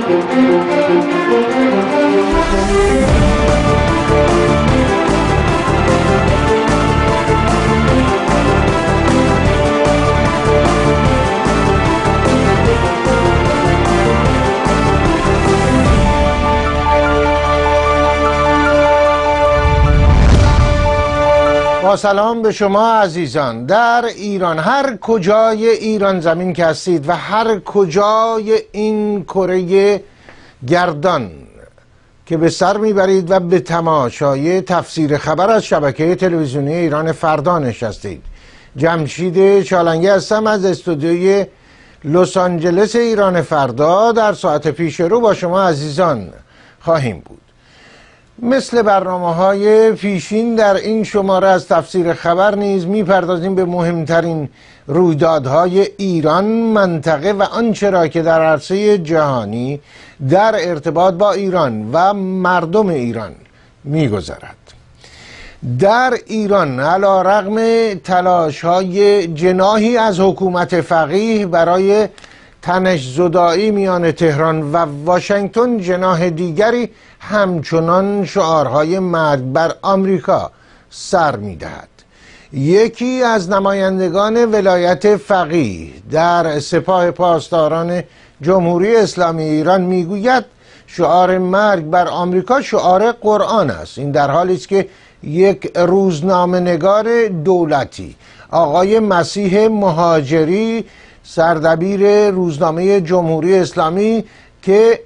Música با سلام به شما عزیزان. در ایران هر کجای ایران زمین که هستید و هر کجای این کره گردان که به سر می‌برید و به تماشای تفسیر خبر از شبکه تلویزیونی ایران فردا نشستید. جمشید چالنگی هستم از استودیوی لس آنجلس ایران فردا در ساعت پیش رو با شما عزیزان خواهیم بود. مثل برنامه های پیشین در این شماره از تفسیر خبر نیز می‌پردازیم به مهمترین رویدادهای ایران منطقه و آنچه را که در عرصه جهانی در ارتباط با ایران و مردم ایران میگذرد. در ایران علا رغم تلاش های جناهی از حکومت فقیه برای تنش زدایی میان تهران و واشنگتن جناح دیگری همچنان شعارهای مرگ بر آمریکا سر می‌دهد. یکی از نمایندگان ولایت فقیه در سپاه پاسداران جمهوری اسلامی ایران می‌گوید شعار مرگ بر آمریکا شعار قرآن است. این در حالی است که یک روزنامه نگار دولتی آقای مسیح مهاجری سردبیر روزنامه جمهوری اسلامی که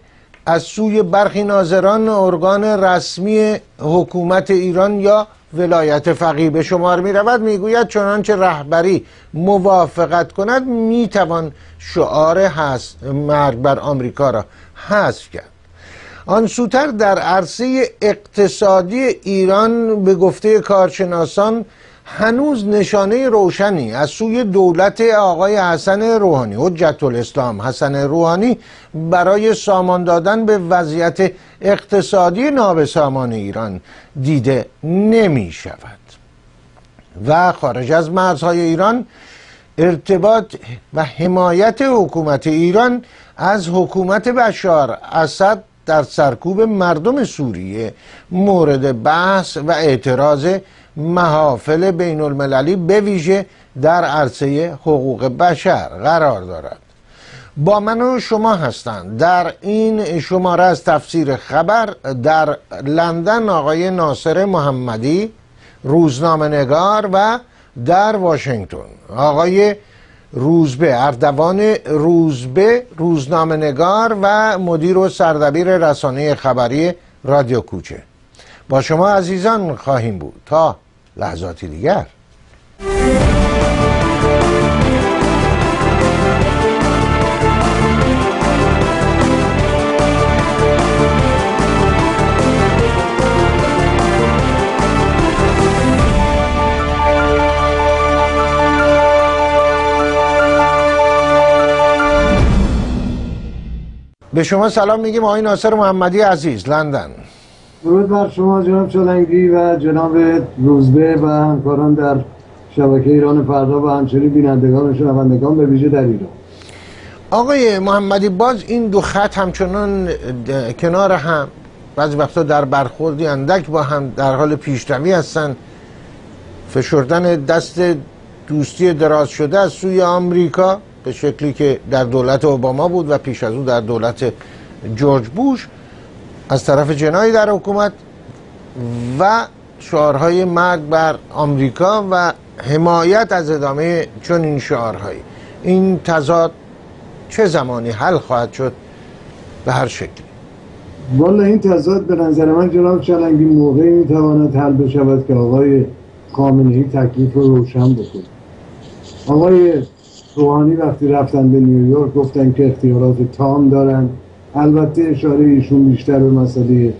از سوی برخی ناظران ارگان رسمی حکومت ایران یا ولایت فقیه به شمار می رود می گوید چنانچه رهبری موافقت کند می توان شعار هست مرگ بر آمریکا را حذف کرد. آن سوتر در عرصه اقتصادی ایران به گفته کارشناسان هنوز نشانه روشنی از سوی دولت آقای حسن روحانی حجت الاسلام حسن روحانی برای سامان دادن به وضعیت اقتصادی نابسامان ایران دیده نمی شود و خارج از مرزهای ایران ارتباط و حمایت حکومت ایران از حکومت بشار اسد در سرکوب مردم سوریه مورد بحث و اعتراض محافل بین المللی به ویژه در عرصه حقوق بشر قرار دارد. با من و شما هستند. در این شماره از تفسیر خبر در لندن آقای ناصر محمدی روزنامه نگار و در واشنگتن. آقای روزبه اردوان روزبه روزنامه نگار و مدیر و سردبیر رسانه خبری رادیو کوچه. با شما عزیزان خواهیم بود. تا لحظاتی دیگر. به شما سلام میگیم آقای ناصر محمدی عزیز لندن. درود بر شما جناب چلنگی و جناب روزبه و همکاران در شبکه ایران فردا و همچنین بینندگان و شنوندگان به ویژه در ایران. آقای محمدی باز این دو خط همچنان کنار هم بعضی وقتا در برخوردی اندک با هم در حال پیشروی هستن فشردن دست دوستی دراز شده از سوی آمریکا به شکلی که در دولت اوباما بود و پیش از او در دولت جورج بوش. از طرف جنایی در حکومت و شعارهای مرگ بر آمریکا و حمایت از ادامه چون این شعارهایی. این تضاد چه زمانی حل خواهد شد؟ به هر شکلی. والا این تضاد به نظر من جناب چلنگی موقعی می‌تواند حل بشود که آقای خامنه‌ای تکلیف رو روشن بکنه. آقای روحانی وقتی رفتن به نیویورک گفتن که اختیارات تام دارن. البته اشاره ایشون بیشتر به مسئله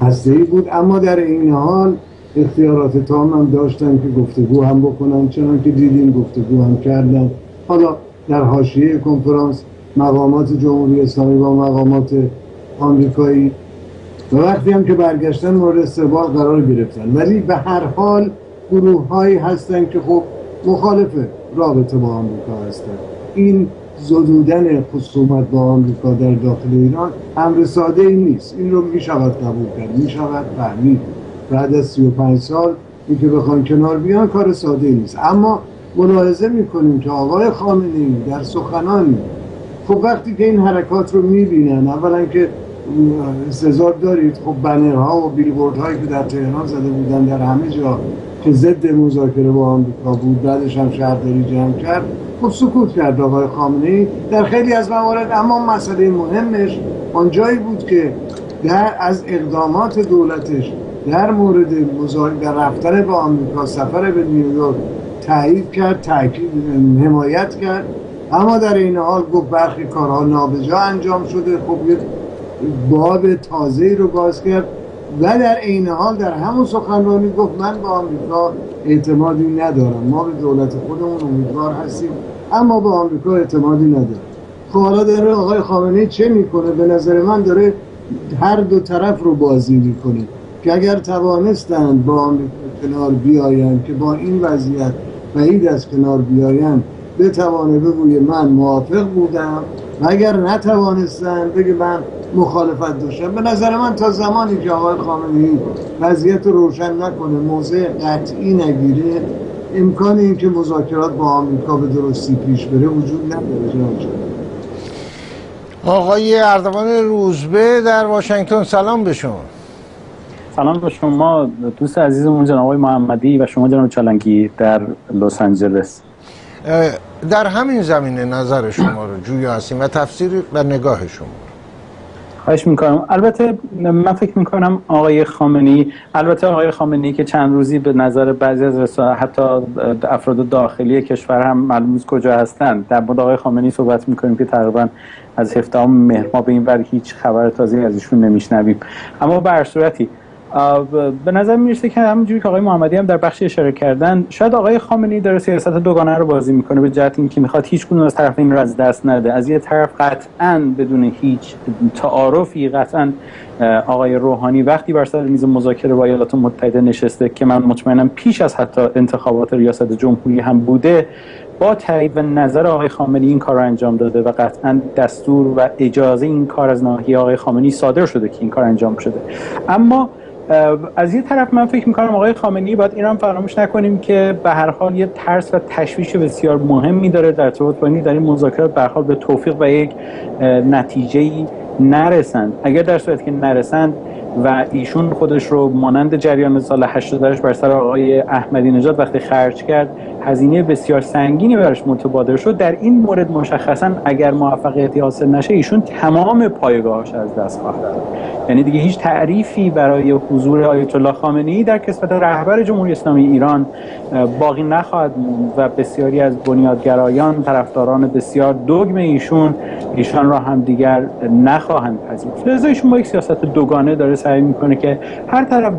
هسته‌ای بود اما در این حال اختیارات تام هم داشتن که گفتگو هم بکنن چنان که دیدیم گفتگو هم کردن. حالا در حاشیه کنفرانس مقامات جمهوری اسلامی با مقامات آمریکایی و وقتی هم که برگشتن مورد استقبال قرار گرفتن. ولی به هر حال گروه هایی هستن که خب مخالف رابطه با آمریکا هستن. این زدودن خصومت با آمریکا در داخل ایران امر ساده ای نیست. این رو می شود قبول کرد می شود فهمید. بعد از 35 سال این که بخوان کنار بیان کار ساده ای نیست. اما ملاحظه می‌کنیم که آقای خامنه ای در سخنانی خب وقتی که این حرکات رو می‌بینن اولا که استعداد دارید خب بنرها و بیلبورد هایی که در تهران زده بودن در همه جا که ضد مذاکره با آمریکا بود بعدش هم شهرداری جمع کرد. خب سکوت کرد آقای خامنه ای در خیلی از موارد اما مسئله مهمش آن جایی بود که در از اقدامات دولتش در مورد در رفتن با آمریکا سفر به نیویورک تایید کرد تاکید حمایت کرد. اما در این حال گفت برخی کارها نابجا انجام شده. خب یه باب تازه رو باز کرد و در این حال در همون سخنرانی گفت من با آمریکا اعتمادی ندارم. ما به دولت خودمون امیدوار هستیم. اما با آمریکا اعتمادی ندارم خب حالا داره آقای خامنه چه می‌کنه؟ به نظر من داره هر دو طرف رو بازی می‌کنه که اگر توانستند با آمریکا کنار بیاین که با این وضعیت بعید از کنار بیاین بتوانه بگوی من موافق بودم و اگر نتوانستن بگه من مخالفت داشتم. به نظر من تا زمانی که آقای خامنه‌ای وضعیت روشن نکنه موضع قطعی نگیره امکان این که مذاکرات با آمریکا به درستی پیش بره وجود نداره آقای اردوان روزبه در واشنگتن سلام به شما. سلام به شما. دوست عزیزمون جناب آقای محمدی و شما جناب چالنگی در لس آنجلس. در همین زمینه نظر شما رو جویا هستیم و تفسیر و نگاه شما خواهش می‌کنم. البته من فکر می‌کنم آقای خامنی البته آقای خامنی که چند روزی به نظر بعضی از رسانه حتی افراد داخلی کشور هم معلوم کجا هستند در مورد آقای خامنی صحبت می‌کنیم که تقریبا از هفته مهر ما به این بر هیچ خبر تازه از ایشون نمیشنویم. اما به صورتی به نظر می‌رسه که همونجوری که آقای محمدی هم در بخش اشاره کردن شاید آقای خامنه‌ای داره سیاست دوگانه رو بازی می‌کنه به جهت اینکه می‌خواد هیچ کدوم از طرفین رو از دست نده. از یه طرف قطعا بدون هیچ تعارفی قطعا آقای روحانی وقتی بر سر میز مذاکره با ایالات متحده نشسته که من مطمئنم پیش از حتی انتخابات ریاست جمهوری هم بوده با تایید و نظر آقای خامنی این کار رو انجام داده و قطعا دستور و اجازه این کار از ناحیه آقای خامنی صادر شده که این کار انجام شده. اما از یه طرف من فکر می‌کنم آقای خامنه‌ای باید این هم فراموش نکنیم که به هر حال یه ترس و تشویش بسیار مهمی داره در ارتباط با در این مذاکرات به حال به توفیق و یک نتیجه نرسند. اگر در صورتی که نرسند و ایشون خودش رو مانند جریان سال 88 بر سر آقای احمدی نژاد وقتی خرج کرد هزینه بسیار سنگینی براش متبادر شد. در این مورد مشخصا اگر موفقیتی حاصل نشه ایشون تمام پایگاهاش از دست خواهد داد. یعنی دیگه هیچ تعریفی برای حضور آیت الله خامنه‌ای در کسبت رهبر جمهوری اسلامی ایران باقی نخواهد موند و بسیاری از بنیادگرایان طرفداران بسیار دگم ایشون ایشان را هم دیگر نخواهند پذیرفت. لذا ایشون با یک سیاست دوگانه داره سعی می‌کنه که هر طرف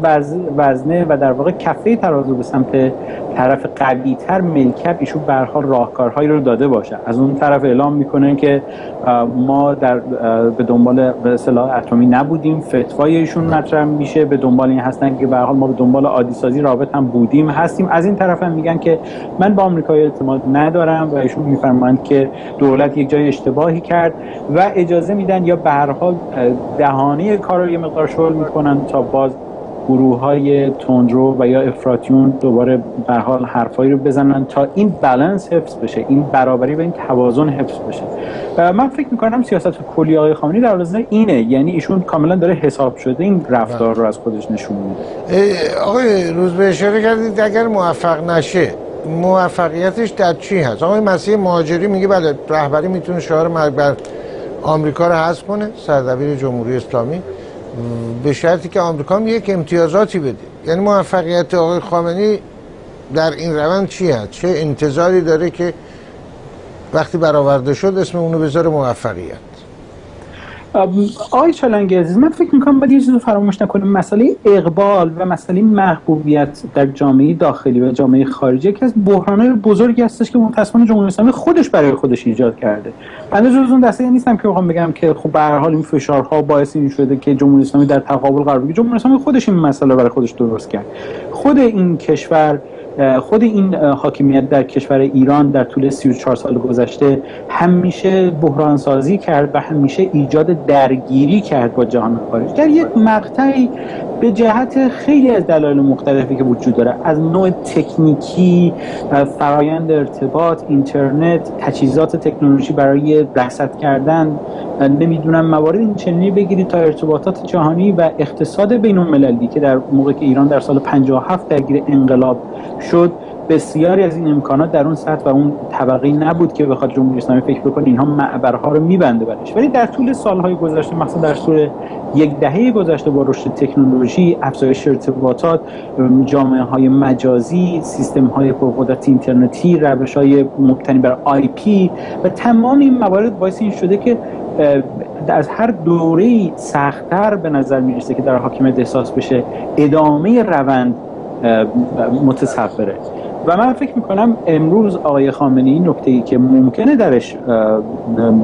وزنه و در واقع کفه ترازو به سمت طرف قوی تر ملکت ایشون حال راهکارهایی رو داده باشه. از اون طرف اعلام می‌کنه که ما در به دنبال به اتمی نبودیم فتوای ایشون مطرح میشه به دنبال این هستن که به حال ما به دنبال عادی سازی رابط هم بودیم هستیم. از این طرف هم میگن که من با آمریکا اعتماد ندارم و ایشون میفرمایند که دولت یک جای اشتباهی کرد و اجازه میدن یا به هر حال دهانه کار رو یه مقدار شغل می‌کنن تا باز گروه های تندرو و یا افراتیون دوباره به حال حرفایی رو بزنن تا این بالانس حفظ بشه این برابری و این توازن حفظ بشه. و من فکر می‌کنم سیاست کلی آقای خامنه‌ای در لحظه اینه یعنی ایشون کاملا داره حساب شده این رفتار رو از خودش نشون میده. آقای روز به اشاره کردید اگر موفق نشه موفقیتش در چی هست؟ آقای مسیح مهاجری میگه بله رهبری می‌تونه شعار مرگ بر آمریکا رو حذف کنه سردبیر جمهوری اسلامی. به شرطی که آمریکا یک امتیازاتی بده. یعنی موفقیت آقای خامنی در این روند چی هست؟ چه انتظاری داره که وقتی برآورده شد اسم اونو بذاره موفقیت؟ آقای چالنگ عزیز من فکر می‌کنم باید یه چیز رو فراموش نکنیم مسئله اقبال و مسئله محبوبیت در جامعه داخلی و جامعه خارجی یکی از بحرانهای بزرگی هستش که متاسفانه جمهوری اسلامی خودش برای خودش ایجاد کرده. بنده جز اون دسته نیستم که بخوام بگم که خب به حال این فشارها باعث این شده که جمهوری اسلامی در تقابل قرار بگیره. جمهوری اسلامی خودش این مسئله برای خودش درست کرد. خود این کشور خود این حاکمیت در کشور ایران در طول 34 سال گذشته همیشه بحران سازی کرد و همیشه ایجاد درگیری کرد با جهان خارج. در یک مقطعی به جهت خیلی از دلایل مختلفی که وجود داره از نوع تکنیکی فرایند ارتباط اینترنت تجهیزات تکنولوژی برای رصد کردن نمی‌دونم موارد این چنینی بگیرید تا ارتباطات جهانی و اقتصاد بین المللی که در موقع که ایران در سال 57 درگیر انقلاب شد. بسیاری از این امکانات در اون سطح و اون طبقه نبود که بخواد جمهوری اسلامی فکر بکنه. اینها معبرها رو میبنده برش ولی در طول سالهای گذشته مثلا در طول یک دهه گذشته با رشد تکنولوژی افزایش ارتباطات جامعه های مجازی سیستم های پرقدرت اینترنتی روش های مبتنی بر آی پی و تمام این موارد باعث این شده که از هر دوره سختتر به نظر می‌رسه که در حاکمیت احساس بشه ادامه روند متصوره و من فکر می‌کنم امروز آقای خامنه این نکته ای که ممکنه درش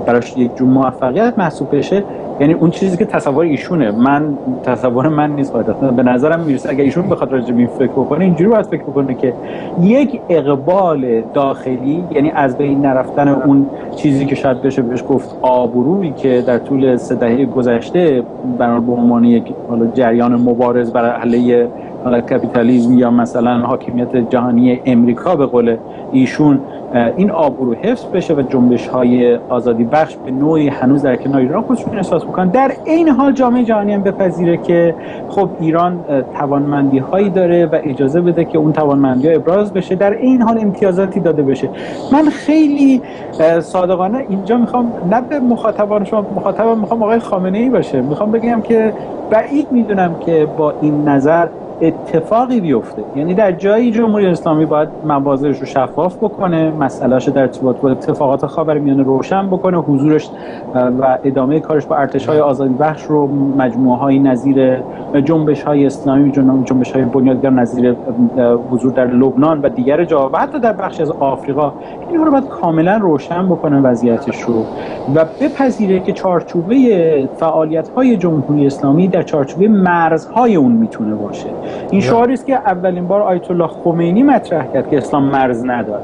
براش یک جور موفقیت محسوب بشه یعنی اون چیزی که تصور ایشونه. من تصور من نیست قاعدتا. به نظرم می‌رسه اگر ایشون بخواد راجع به فکر بکنه اینجوری باید فکر بکنه که یک اقبال داخلی یعنی از بین نرفتن اون چیزی که شاید بشه بهش گفت آبرویی که در طول سه دهه گذشته به عنوان یک جریان مبارز برای علیه حالا کپیتالیزم یا مثلا حاکمیت جهانی امریکا به قول ایشون این آب رو حفظ بشه و جنبش های آزادی بخش به نوعی هنوز در کنار ایران خودشون احساس بکنن. در این حال جامعه جهانی هم بپذیره که خب ایران توانمندی هایی داره و اجازه بده که اون توانمندی ها ابراز بشه. در این حال امتیازاتی داده بشه. من خیلی صادقانه اینجا می‌خوام نه به مخاطبان شما مخاطبان می‌خوام آقای خامنه ای باشه. می‌خوام بگم که بعید می‌دونم که با این نظر اتفاقی بیفته. یعنی در جایی جمهوری اسلامی باید موازهش رو شفاف بکنه مسئلهش در ارتباط با اتفاقات میانه روشن بکنه حضورش و ادامه کارش با ارتش های آزادی بخش رو مجموعه های نظیر جنبش های اسلامی جنبش های بنیادگر نظیر حضور در لبنان و دیگر جا و حتی در بخش از آفریقا این رو باید کاملا روشن بکنه وضعیتش رو و بپذیره که چارچوبه فعالیت های جمهوری اسلامی در چارچوبه مرزهای اون می‌تونه باشه. این شعاری است که اولین بار آیت الله خمینی مطرح کرد که اسلام مرز نداره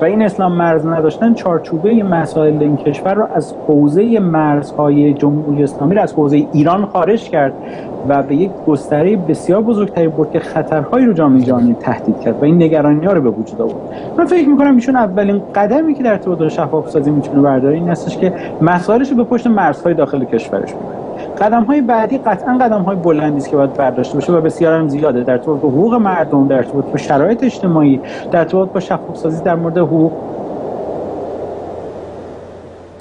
و این اسلام مرز نداشتن چارچوبه مسائل این کشور رو از حوزه مرزهای جمهوری اسلامی رو از حوزه ایران خارج کرد و به یک گستره بسیار بزرگتری برد که خطرهایی رو جامعه جهانی تهدید کرد و این نگرانی ها رو به وجود آورد. من فکر می‌کنم ایشون اولین قدمی که در ارتباط شفاف سازی می‌تونه برداره این هستش که مسائلش رو به پشت مرزهای داخل کشورش ببره. قدم های بعدی قطعا قدم های بلندی است که باید برداشته باشه و بسیار هم زیاده. در ارتباط با حقوق مردم در ارتباط با شرایط اجتماعی در ارتباط با شفاف سازی در مورد حقوق.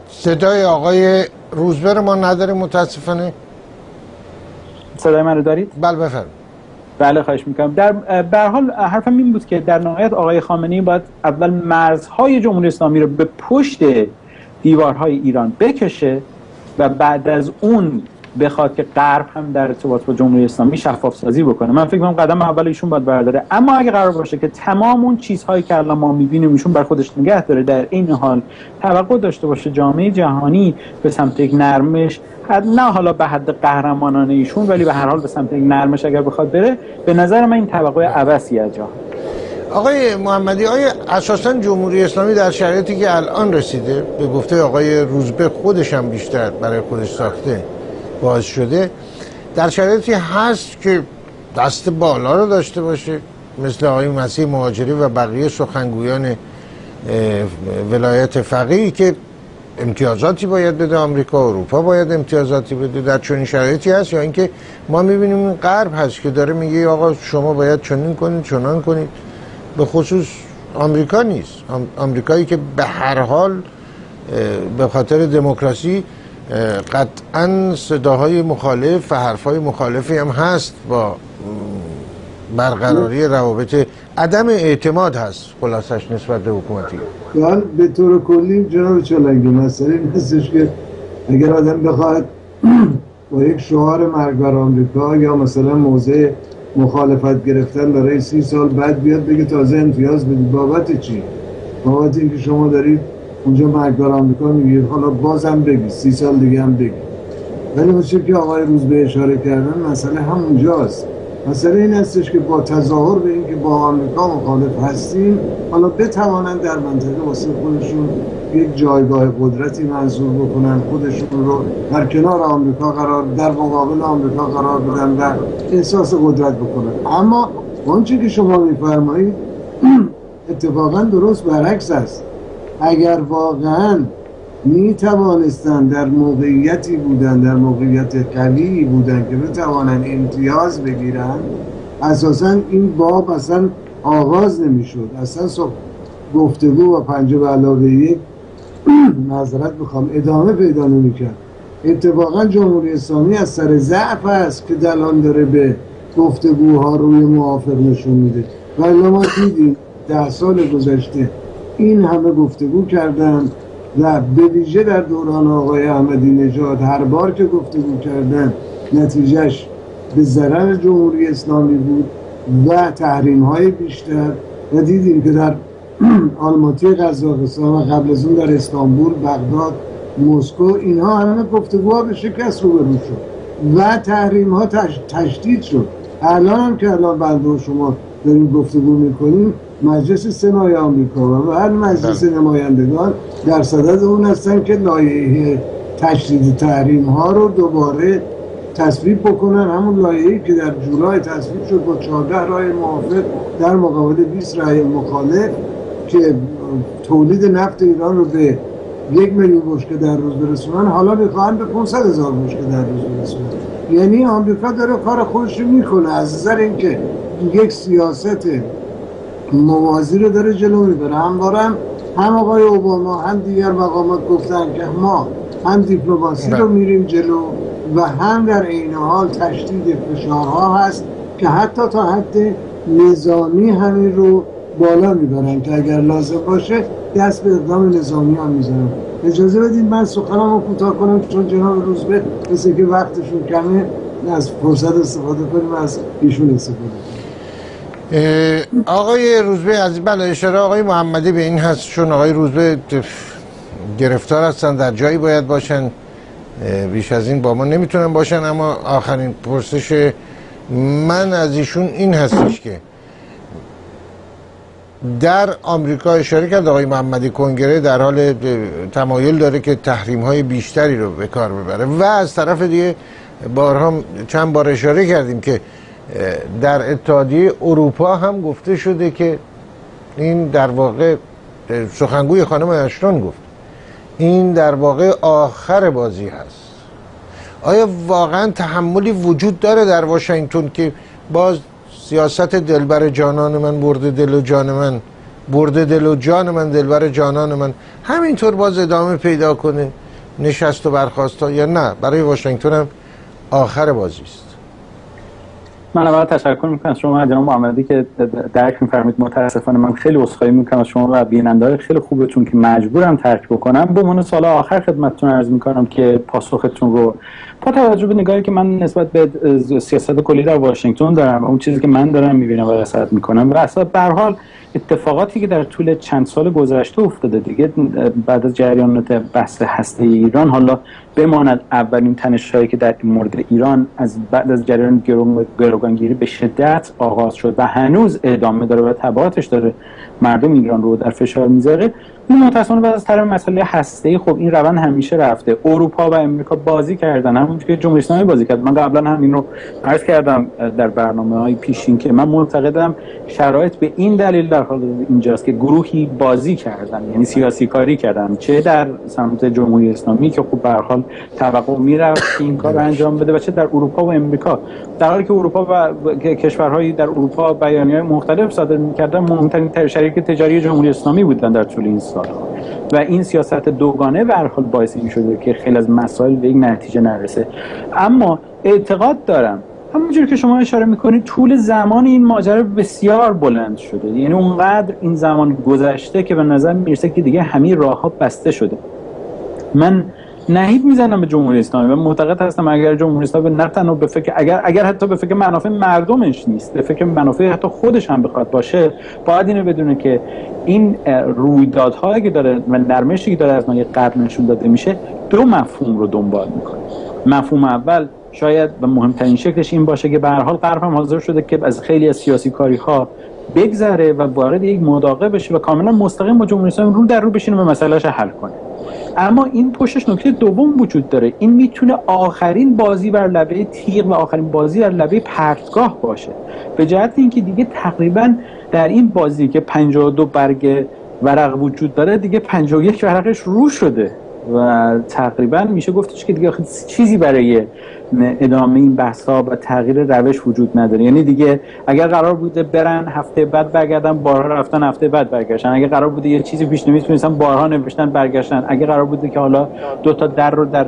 صدای آقای روزبر ما نداره متاسفانه؟ صدای من رو دارید؟ بله بفرم بله خواهش می‌کنم. در به حال حرفم این بود که در نهایت آقای خامنه‌ای باید اول مرزهای جمهوری اسلامی رو به پشت دیوارهای ایران بکشه و بعد از اون بخواد که غرب هم در ارتباط با جمهوری اسلامی شفاف سازی بکنه. من فکر کنم قدم اول ایشون باید برداره. اما اگه قرار باشه که تمام اون چیزهایی که الان ما می‌بینیم ایشون بر خودش نگه داره در این حال توقع داشته باشه جامعه جهانی به سمت یک نرمش نه حالا به حد قهرمانانه ایشون ولی به هر حال به سمت یک نرمش اگر بخواد بره به نظر من این توقع عبسی از آقای محمدی آیا اساسا جمهوری اسلامی در شرایطی که الان رسیده به گفته آقای روزبه خودش هم بیشتر برای خودش ساخته باز شده در شرایطی هست که دست بالا رو داشته باشه مثل آقای مسیح مهاجری و بقیه سخنگویان ولایت فقیه که امتیازاتی باید بده آمریکا و اروپا باید امتیازاتی بده. در چنین شرایطی هست یا اینکه ما می‌بینیم این غرب هست که داره میگه آقا شما باید چنین کنید چنان کنید. به خصوص آمریکا نیست. آمریکایی که به هر حال به خاطر دموکراسی قطعا صداهای مخالف و حرفهای مخالفی هم هست با برقراری روابط عدم اعتماد هست خلاصش نسبت به حکومتی حال به طور کلی جناب چلنگی مسئله این که اگر آدم بخواد با یک شعار مرگ آمریکا یا مثلا موضع مخالفت گرفتن برای سی سال بعد بیاد بگه تازه امتیاز بدید بابت چی؟ بابت اینکه شما دارید اونجا مرگدار آمریکا میگید حالا بازم بگید سی سال دیگه هم بگید ولی اون که آقای روز به اشاره کردن؟ مسئله همونجاست. مسئله این هستش که با تظاهر به اینکه با آمریکا مخالف هستیم حالا بتوانند در منطقه واسه خودشون یک جایگاه قدرتی منظور بکنن خودشون رو در کنار آمریکا قرار در مقابل آمریکا قرار بدن و احساس قدرت بکنن. اما آنچه که شما میفرمایید اتفاقا درست برعکس است. اگر واقعا می توانستن در موقعیتی بودن در موقعیت قوی بودن که بتوانند امتیاز بگیرن اساسا این باب اصلا آغاز نمی‌شد. اصلا گفتگو و پنجه به علاوه یک نظرت می‌خوام ادامه پیدا نمی‌کرد. اتفاقا جمهوری اسلامی از سر ضعف است که دلان داره به گفتگوها روی موافق نشون میده. و ما دیدیم ده سال گذشته این همه گفتگو کردن و به ویژه در دوران آقای احمدی نژاد هر بار که گفتگو کردن نتیجهش به ضرر جمهوری اسلامی بود و تحریم های بیشتر و دیدیم که در آلماتی قزاقستان و قبل از اون در استانبول بغداد مسکو اینها همه گفتگوها به شکست رو شد و تحریم ها تشدید شد. الان که الان بنده شما داریم گفتگو می‌کنیم مجلس سنای آمریکا و هر مجلس بله. نمایندگان در صدد اون هستن که لایحه تشدید تحریم ها رو دوباره تصویب بکنن. همون لایحه‌ای که در جولای تصویب شد با 14 رای موافق در مقابل 20 رای مخالف که تولید نفت ایران رو به یک میلیون بشکه در روز برسونن. حالا می‌خواهن به 500 هزار بشکه در روز برسونن. یعنی آمریکا داره کار خودش رو می‌کنه. از نظر اینکه یک سیاست موازی رو داره جلو می‌بره. هم هم آقای اوباما هم دیگر مقامات گفتن که ما هم دیپلماسی رو میریم جلو و هم در این حال تشدید فشارها هست که حتی تا حد نظامی همین رو بالا می‌برن که اگر لازم باشه دست به اقدام نظامی هم می‌زنن. اجازه بدید من سخنم رو کوتاه کنم چون جناب روزبه مثل که وقتشون کمه از فرصت استفاده کنیم از ایشون استفاده آقای روزبه از بله اشاره آقای محمدی به این هست. چون آقای روزبه گرفتار هستن در جایی باید باشن. بیش از این با ما نمی‌تونن باشن اما آخرین پرسش من از ایشون این هستش که در آمریکا اشاره کرد آقای محمدی کنگره در حال تمایل داره که تحریم های بیشتری رو به کار ببره. و از طرف دیگه بارها چند بار اشاره کردیم که در اتحادیه اروپا هم گفته شده که این در واقع سخنگوی خانم اشتون گفت این در واقع آخر بازی هست. آیا واقعا تحملی وجود داره در واشنگتن که باز سیاست دلبر جانان من برده دل و جان من برده دل و جان من دلبر جانان من همینطور باز ادامه پیدا کنه نشست و برخواست یا نه برای واشنگتن هم آخر بازی است. من اول تشکر می‌کنم. شما جناب محمدی که درک میفرمید متاسفانه من خیلی عذرخواهی می‌کنم از شما و بیننده خیلی خوبتون که مجبورم ترک بکنم. به عنوان سال آخر خدمتتون عرض می‌کنم که پاسختون رو با توجه به نگاهی که من نسبت به سیاست کلی در واشنگتن دارم اون چیزی که من دارم می‌بینم و رصد می‌کنم و اصلا به حال اتفاقاتی که در طول چند سال گذشته افتاده دیگه بعد از جریانات بحث هسته ایران حالا بماند اولین تنشهایی که در مورد ایران از بعد از جریان گروگانگیری به شدت آغاز شد و هنوز ادامه داره و تبعاتش داره. مردم ایران رو در فشار می‌ذاره. متاسفانه بعد از طرف مسئله هسته خب این روند همیشه رفته. اروپا و امریکا بازی کردن. همون که جمهوری اسلامی بازی کرد. من قبلا هم این رو عرض کردم در برنامه های پیشین که من معتقدم شرایط به این دلیل در حال اینجاست که گروهی بازی کردن. یعنی سیاسی کاری کردن. چه در سمت جمهوری اسلامی که خب به حال توقع می‌رفت این کار انجام بده و چه در اروپا و امریکا. در حالی که اروپا و کشورهایی در اروپا بیانیه‌های مختلف صادر می‌کردن مهمترین شریک تجاری جمهوری اسلامی بودن در طول این سالها و این سیاست دوگانه به حال باعث این شده که خیلی از مسائل به یک نتیجه نرسه. اما اعتقاد دارم همونجور که شما اشاره می‌کنید طول زمان این ماجرا بسیار بلند شده. یعنی اونقدر این زمان گذشته که به نظر می‌رسه که دیگه همین راه ها بسته شده. من نهید می‌زنم به جمهوری اسلامی. و معتقد هستم اگر جمهوری اسلامی نه تنها به فکر اگر اگر حتی به فکر منافع مردمش نیست به فکر منافع حتی خودش هم بخواد باشه باید اینو بدونه که این رویدادهایی که داره و نرمشی که داره از نوع قبل نشون داده میشه دو مفهوم رو دنبال می‌کنه. مفهوم اول شاید به مهمترین شکلش این باشه که به هر حال غرب هم حاضر شده که از خیلی از سیاسی کاری ها بگذره و وارد یک مداقه بشه و کاملا مستقیم با جمهوری اسلامی رو در رو بشینه و مسئلهش حل کنه. اما این پشتش نکته دوم وجود داره. این می‌تونه آخرین بازی بر لبه تیغ و آخرین بازی بر لبه پرتگاه باشه. به جهت اینکه دیگه تقریبا در این بازی که 52 برگ ورق وجود داره دیگه 51 ورقش رو شده و تقریبا میشه گفتش که دیگه چیزی برای ادامه این بحث ها و تغییر روش وجود نداره. یعنی دیگه اگر قرار بوده برن هفته بعد برگردن بارها رفتن هفته بعد برگشتن. اگر قرار بوده یه چیزی پیش نمی‌تونستن بارها نوشتن برگشتن. اگر قرار بوده که حالا دو تا در رو در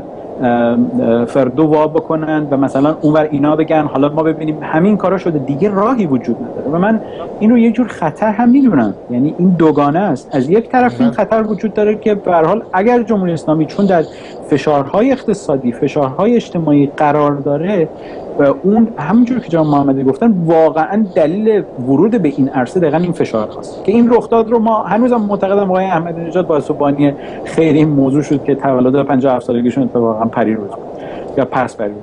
فردو وا بکنن و مثلا اونور اینا بگن حالا ما ببینیم. همین کارا شده. دیگه راهی وجود نداره. و من این رو یه جور خطر هم می‌دونم. یعنی این دوگانه است. از یک طرف این خطر وجود داره که به حال اگر جمهوری اسلامی چون در فشارهای اقتصادی فشارهای اجتماعی قرار داره و اون همونجور که جان محمدی گفتن واقعا دلیل ورود به این عرصه دقیقا این فشار خواست که این رخداد رو ما هنوز هم معتقدم آقای احمدی نژاد با بانی خیلی این موضوع شد که تولد 57 سالگیشون اتفاقا پری روز بود یا پس پری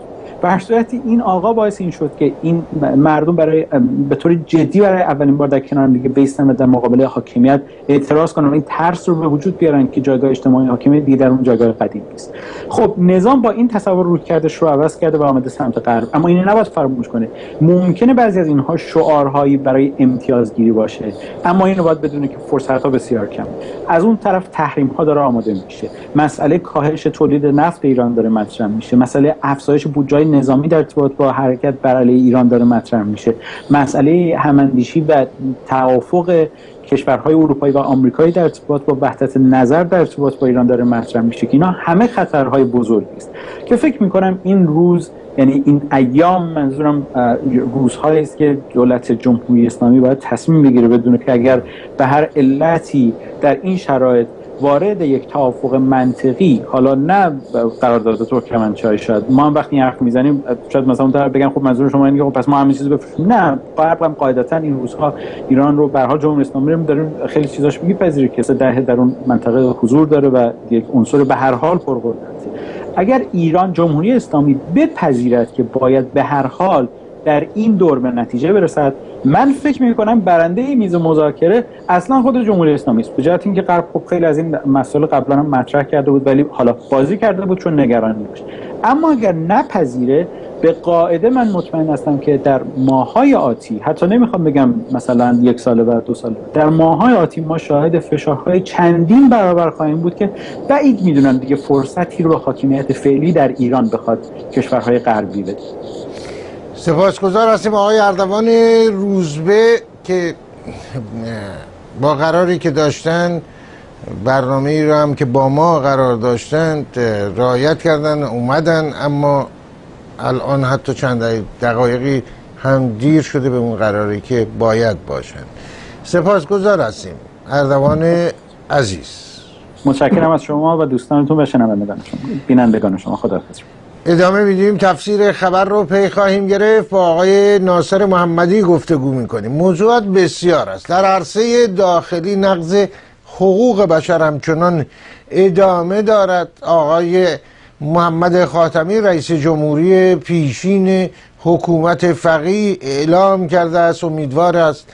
به صورتی این آقا باعث این شد که این مردم برای به طور جدی برای اولین بار در کنار دیگه بیستن و در مقابل حاکمیت اعتراض کنن و این ترس رو به وجود بیارن که جایگاه اجتماعی حاکمیت دیگه در اون جایگاه قدیم نیست. خب نظام با این تصور روی کردش رو عوض کرده و آمده سمت غرب. اما این نباید فراموش کنه. ممکنه بعضی از اینها شعارهایی برای امتیازگیری باشه. اما اینو باید بدونه که فرصت ها بسیار کم. از اون طرف تحریم ها داره آماده میشه. مسئله کاهش تولید نفت ایران داره مطرح میشه. مسئله افزایش بودجه نظامی در ارتباط با حرکت بر علیه ایران داره مطرح میشه. مسئله هماندیشی و توافق کشورهای اروپایی و آمریکایی در ارتباط با وحدت نظر در ارتباط با ایران داره مطرح میشه که اینا همه خطرهای بزرگی است. که فکر می‌کنم این روز یعنی این ایام منظورم روزهایی است که دولت جمهوری اسلامی باید تصمیم بگیره بدونه که اگر به هر علتی در این شرایط وارد یک توافق منطقی حالا نه قرارداد ترکمنچای شاید. ما هم وقتی حرف می‌زنیم شاید مثلا اون بگن خب منظور شما اینه خب پس ما همین چیزو بفروشیم. نه غرب هم قاعدتا این روزها ایران رو به حال جمهوری اسلامی رو داریم خیلی چیزاش میپذیره که در در اون منطقه حضور داره و یک عنصر به هر حال پرقدرته. اگر ایران جمهوری اسلامی بپذیرد که باید به هر حال در این دور به نتیجه برسد. من فکر می کنم برنده میز مذاکره اصلا خود جمهوری اسلامی است. به اینکه غرب خب خیلی از این مسائل قبلا هم مطرح کرده بود ولی حالا بازی کرده بود چون نگران نیست اما اگر نپذیره به قاعده من مطمئن هستم که در ماهای آتی حتی نمی‌خوام بگم مثلا یک سال بعد دو سال بعد در ماهای آتی ما شاهد فشارهای چندین برابر خواهیم بود که بعید می‌دونم دیگه فرصتی رو به حاکمیت فعلی در ایران بخواد کشورهای غربی بده. سپاسگزار هستیم آقای اردوان روزبه که با قراری که داشتن برنامه ای رو هم که با ما قرار داشتند رایت کردن اومدن اما الان حتی چند دقایقی هم دیر شده به اون قراری که باید باشن. سپاسگزار هستیم. اردوان عزیز. متشکرم از شما و دوستانتون و شنوندگان شما بینندگان شما. خدا ادامه میدیم. تفسیر خبر رو پی خواهیم گرفت. با آقای ناصر محمدی گفتگو می‌کنیم. موضوعات بسیار است. در عرصه داخلی نقض حقوق بشر همچنان ادامه دارد. آقای محمد خاتمی رئیس جمهوری پیشین حکومت فقی اعلام کرده است امیدوار است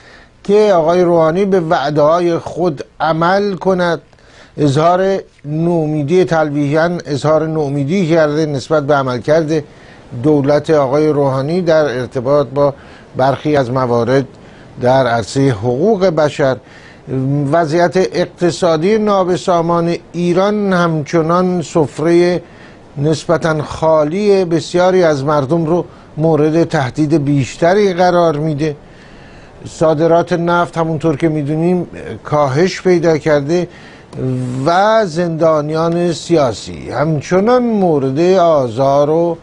که آقای روحانی به وعده های خود عمل کند. اظهار نومیدی تلویحا اظهار نومیدی کرده نسبت به عملکرد دولت آقای روحانی در ارتباط با برخی از موارد در عرصه حقوق بشر. وضعیت اقتصادی نابسامان ایران همچنان سفره نسبتا خالی بسیاری از مردم رو مورد تهدید بیشتری قرار میده. صادرات نفت همونطور که می‌دونیم کاهش پیدا کرده. و زندانیان سیاسی. همچنان مورد آزار و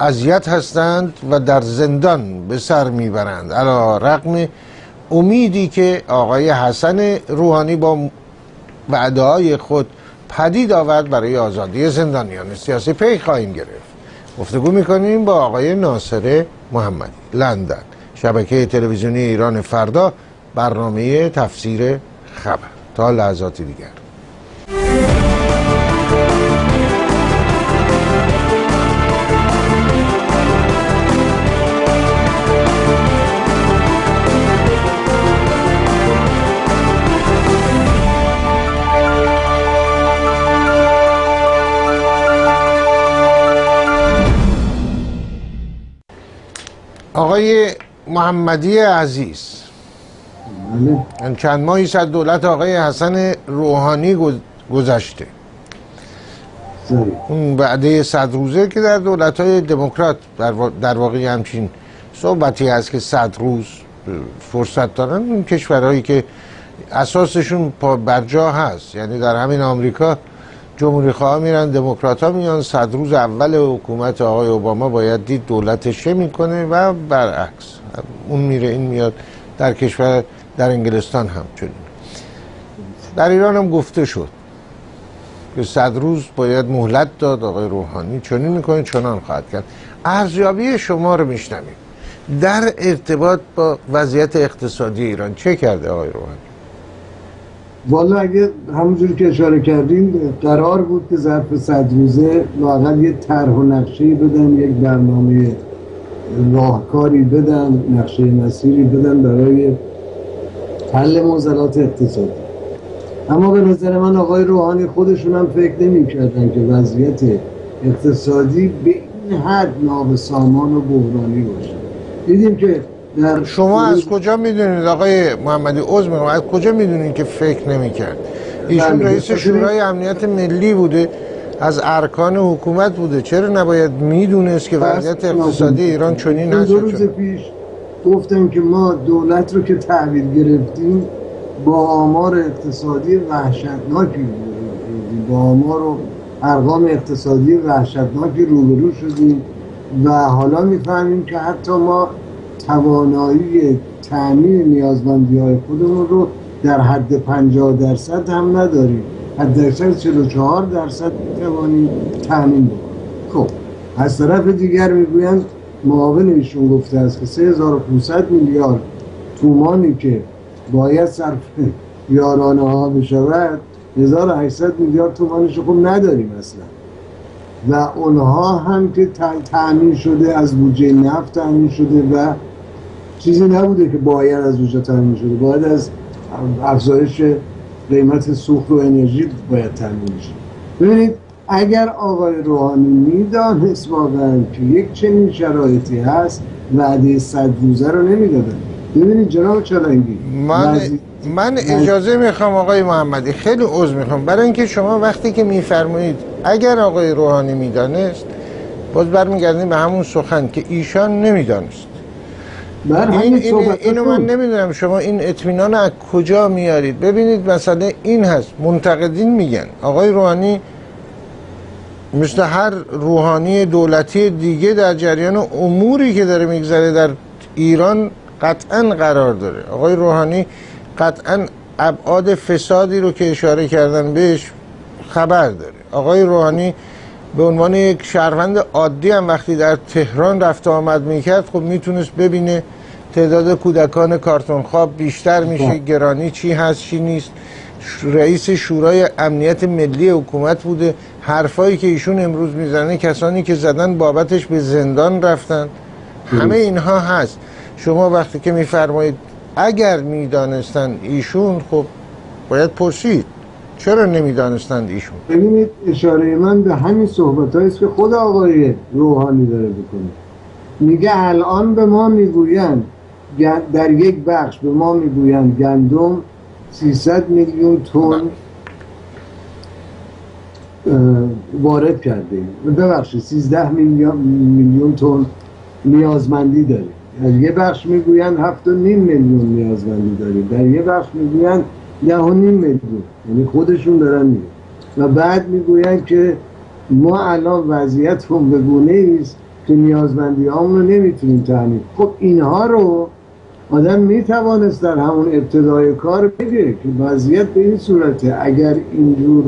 اذیت هستند و در زندان به سر می‌برند. علا رقم امیدی که آقای حسن روحانی با وعده خود پدید آورد برای آزادی زندانیان سیاسی پی خواهیم گرفت. گفتگو می‌کنیم با آقای ناصر محمدی. لندن. شبکه تلویزیونی ایران فردا برنامه تفسیر خبر. تا لحظاتی دیگر. آقای محمدی عزیز. بله. یعنی چند ماهی از دولت آقای حسن روحانی گذ- گذشته. اون وعده صد روزه که در دولت های دموکرات در, وا- در واقع همچین صحبتی هست که صد روز فرصت دارن اون کشورهایی که اساسشون برجا هست. یعنی در همین آمریکا جمهوری خواه میرن دموکرات ها میان صد روز اول حکومت آقای اوباما باید دید دولتش چه می‌کنه و برعکس اون میره این میاد در کشور در انگلستان هم چنین در ایران هم گفته شد که صد روز باید مهلت داد آقای روحانی چنین می‌کنه چنان خواهد کرد. ارزیابی شما رو میشنویم. در ارتباط با وضعیت اقتصادی ایران چه کرده آقای روحانی؟ والا اگه همونجوری که اشاره کردین قرار بود که ظرف صد روزه لاقل یه طرح و نقشه بدن یک برنامه راهکاری بدن نقشه مسیری بدن برای حل معضلات اقتصادی. اما به نظر من آقای روحانی خودشون هم فکر نمی کردن که وضعیت اقتصادی به این حد نابسامان و بحرانی باشه. دیدیم که در شما از کجا می‌دونید؟ آقای محمدی عضو می‌خوام. از کجا می‌دونید که فکر نمی‌کرد؟ ایشون بله، رئیس شورای امنیت ملی بوده از ارکان حکومت بوده. چرا نباید می‌دونست که وضعیت اقتصادی ایران چنین هست دو روز؟ پیش گفتم که ما دولت رو که تحویل گرفتیم با آمار اقتصادی وحشتناکی گرفتیم. با آمار و ارقام اقتصادی وحشتناکی روبرو شدیم و حالا می‌فهمیم که حتی ما توانایی تأمین نیازمندی های خودمون رو در حد 50 درصد هم نداریم. حد اکثر 44 درصد می‌توانیم تأمین بکنیم. خب از طرف دیگر می‌گویند معاون ایشون گفته است که 3500 میلیارد تومانی که باید صرف یارانه ها بشود 1800 میلیارد تومانش خب نداریم اصلا. و اونها هم که تأمین شده از بودجه نفت تأمین شده و چیزی نبوده که باید از اونجا تأمین شده. باید از افزایش قیمت سوخت و انرژی باید تأمین شه ببینید اگر آقای روحانی می‌دانست واقعا که یک چنین شرایطی هست وعده صد روزه رو نمی‌دادن. ببینید جناب چلنگی من من اجازه می‌خوام آقای محمدی خیلی عذر می‌خوام. برای اینکه شما وقتی که میفرمایید اگر آقای روحانی می‌دانست باز برمیگردیم به همون سخن که ایشان نمی‌دانست. این, همین این صحبتاتون- اینو من نمی‌دونم شما این اطمینان از کجا میارید. ببینید مسئله این هست. منتقدین میگن. آقای روحانی مثل هر روحانی دولتی دیگه در جریان اموری که داره میگذره در ایران قطعا قرار داره. آقای روحانی قطعا ابعاد فسادی رو که اشاره کردن بهش خبر داره. آقای روحانی به عنوان یک شهروند عادی هم وقتی در تهران رفت آمد می‌کرد خب می‌تونست ببینه تعداد کودکان کارتون خواب بیشتر میشه خب. گرانی چی هست چی نیست. رئیس شورای امنیت ملی حکومت بوده. حرفایی که ایشون امروز می‌زنه کسانی که زدن بابتش به زندان رفتن. همه اینها هست. شما وقتی که میفرمایید اگر می‌دانستن ایشون خب باید پرسید. چرا نمی‌دانستند ایشون؟ ببینید اشاره من به همین صحبت است که خود آقای روحانی داره بکنه میگه الان به ما می‌گویند در یک بخش به ما می‌گویند گندم 300 میلیون تن اه، وارد کرده ایم. ببخشید 13 میلیون میلیون تن نیازمندی داریم. در یه بخش می‌گویند هفت و نیم میلیون نیازمندی داریم. در یه بخش می‌گویند و نیم میلیون یعنی خودشون دارن میگن و بعد می‌گویند که ما الان وضعیتمون به گونه است که نیازمندی رو نمی‌تونیم تامین خب اینها رو آدم می‌توانست در همون ابتدای کار بگه که وضعیت به این صورته. اگر اینجور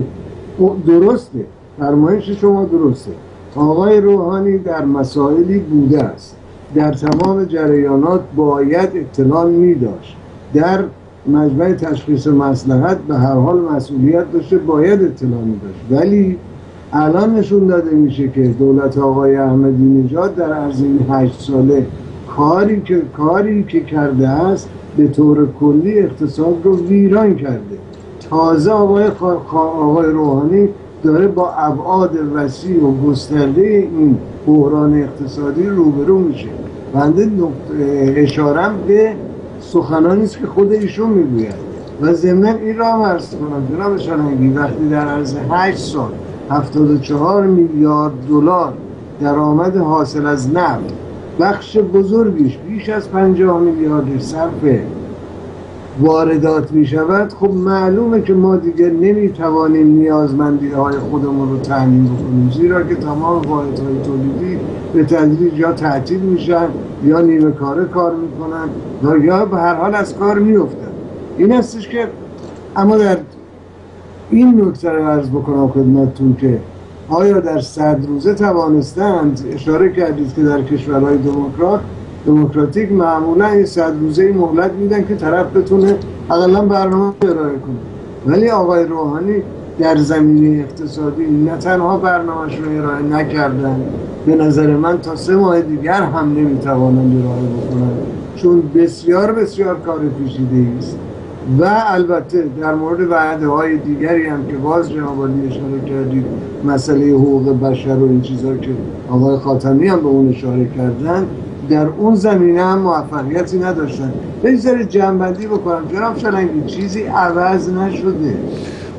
درسته. فرمایش شما درسته. آقای روحانی در مسائلی بوده است. در تمام جریانات باید اطلاع می داشت در مجمع تشخیص مسلحت به هر حال مسئولیت داشته باید اطلاع می داشت ولی الان نشون داده میشه که دولت آقای احمدی نژاد در عرض این هشت ساله کاری که کاری که کرده است به طور کلی اقتصاد رو ویران کرده. تازه آقای, آقای روحانی داره با ابعاد وسیع و گسترده این بحران اقتصادی روبرو میشه. بنده اشارم به سخنانی است که خود ایشون می‌گوید. و ضمن این را عرض کنم جناب شنگی وقتی در عرض 8 سال 74 میلیارد دلار درآمد حاصل از نفت بخش بزرگیش بیش از 50 میلیاردش صرف واردات می شود خب معلومه که ما دیگر نمی توانیم نیازمندی های خودمون رو تعمین بکنیم زیرا که تمام واحد های تولیدی به تدریج یا تعطیل میشن. یا نیمه کاره کار می‌کنن. و یا به هر حال از کار میفتن این هستش که اما در این نکته رو عرض بکنم خدمتتون که آیا در صد روزه توانستند اشاره کردید که در کشورهای دموکرات دموکراتیک معمولا این صد روزه مهلت میدن که طرف بتونه اقلا برنامه ارائه کنه. ولی آقای روحانی در زمینه اقتصادی نه تنها برنامهش رو ارائه نکردن. به نظر من تا سه ماه دیگر هم نمی‌توانند ارائه بکنن چون بسیار بسیار کار پیچیده است. و البته در مورد وعده های دیگری هم که باز جناب اشاره کردید مسئله حقوق بشر و این چیزها که آقای خاتمی هم به اون اشاره کردن در اون زمینه هم موفقیتی نداشتن. بگذار جنبندی بکنم. جناب شلنگی چیزی عوض نشده.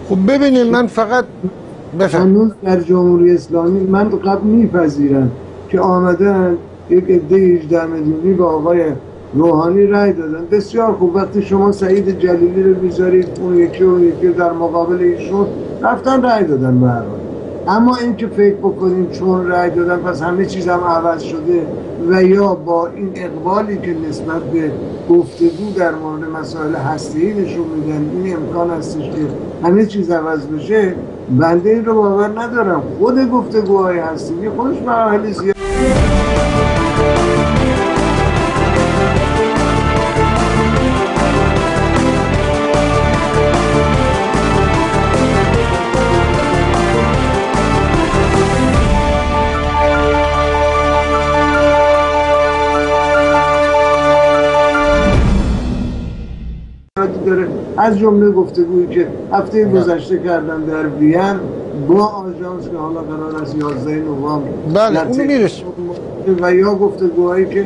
خب ببینید من فقط بفهم در جمهوری اسلامی من قبل میپذیرم که آمدن یک عده 18 میلیونی به آقای روحانی رای دادن. بسیار خوب. وقتی شما سعید جلیلی رو می‌ذارید اون یکی اون یکی در مقابل ایشون رفتن رای دادن به اما اینکه فکر بکنیم چون رای دادن پس همه چیز هم عوض شده و یا با این اقبالی که نسبت به گفتگو در مورد مسائل هستی نشون میدن این امکان هستش که همه چیز عوض بشه بنده این رو باور ندارم. خود گفتگوهای هستی خودش مراحل زیاد. از جمله گفتگویی که هفته گذشته کردم در وین با آژانس که حالا قرار است 11 نوامبر بله اون میرس و یا گفتگوهایی که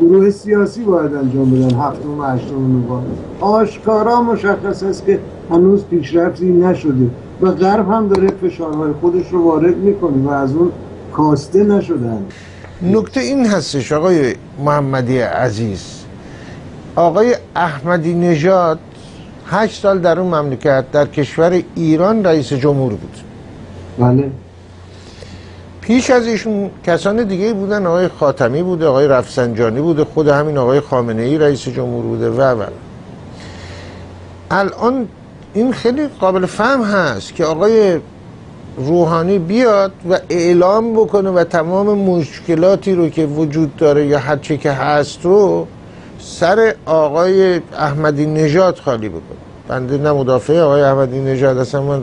گروه سیاسی باید انجام بدن هفتم و هشتم نوامبر. آشکارا مشخص است که هنوز پیشرفتی نشده و غرب هم داره فشارهای خودش رو وارد می‌کنه و از اون کاسته نشدن نکته این هستش آقای محمدی عزیز. آقای احمدی نژاد هشت سال در اون مملکت در کشور ایران رئیس جمهور بود. بله. پیش از ایشون کسان دیگه بودن آقای خاتمی بوده آقای رفسنجانی بوده خود همین آقای خامنه ای رئیس جمهور بوده و و الان این خیلی قابل فهم هست که آقای روحانی بیاد و اعلام بکنه و تمام مشکلاتی رو که وجود داره یا هرچی که هست رو سر آقای احمدی نژاد خالی بکنه بنده نه مدافع آقای احمدی نژاد اصلا من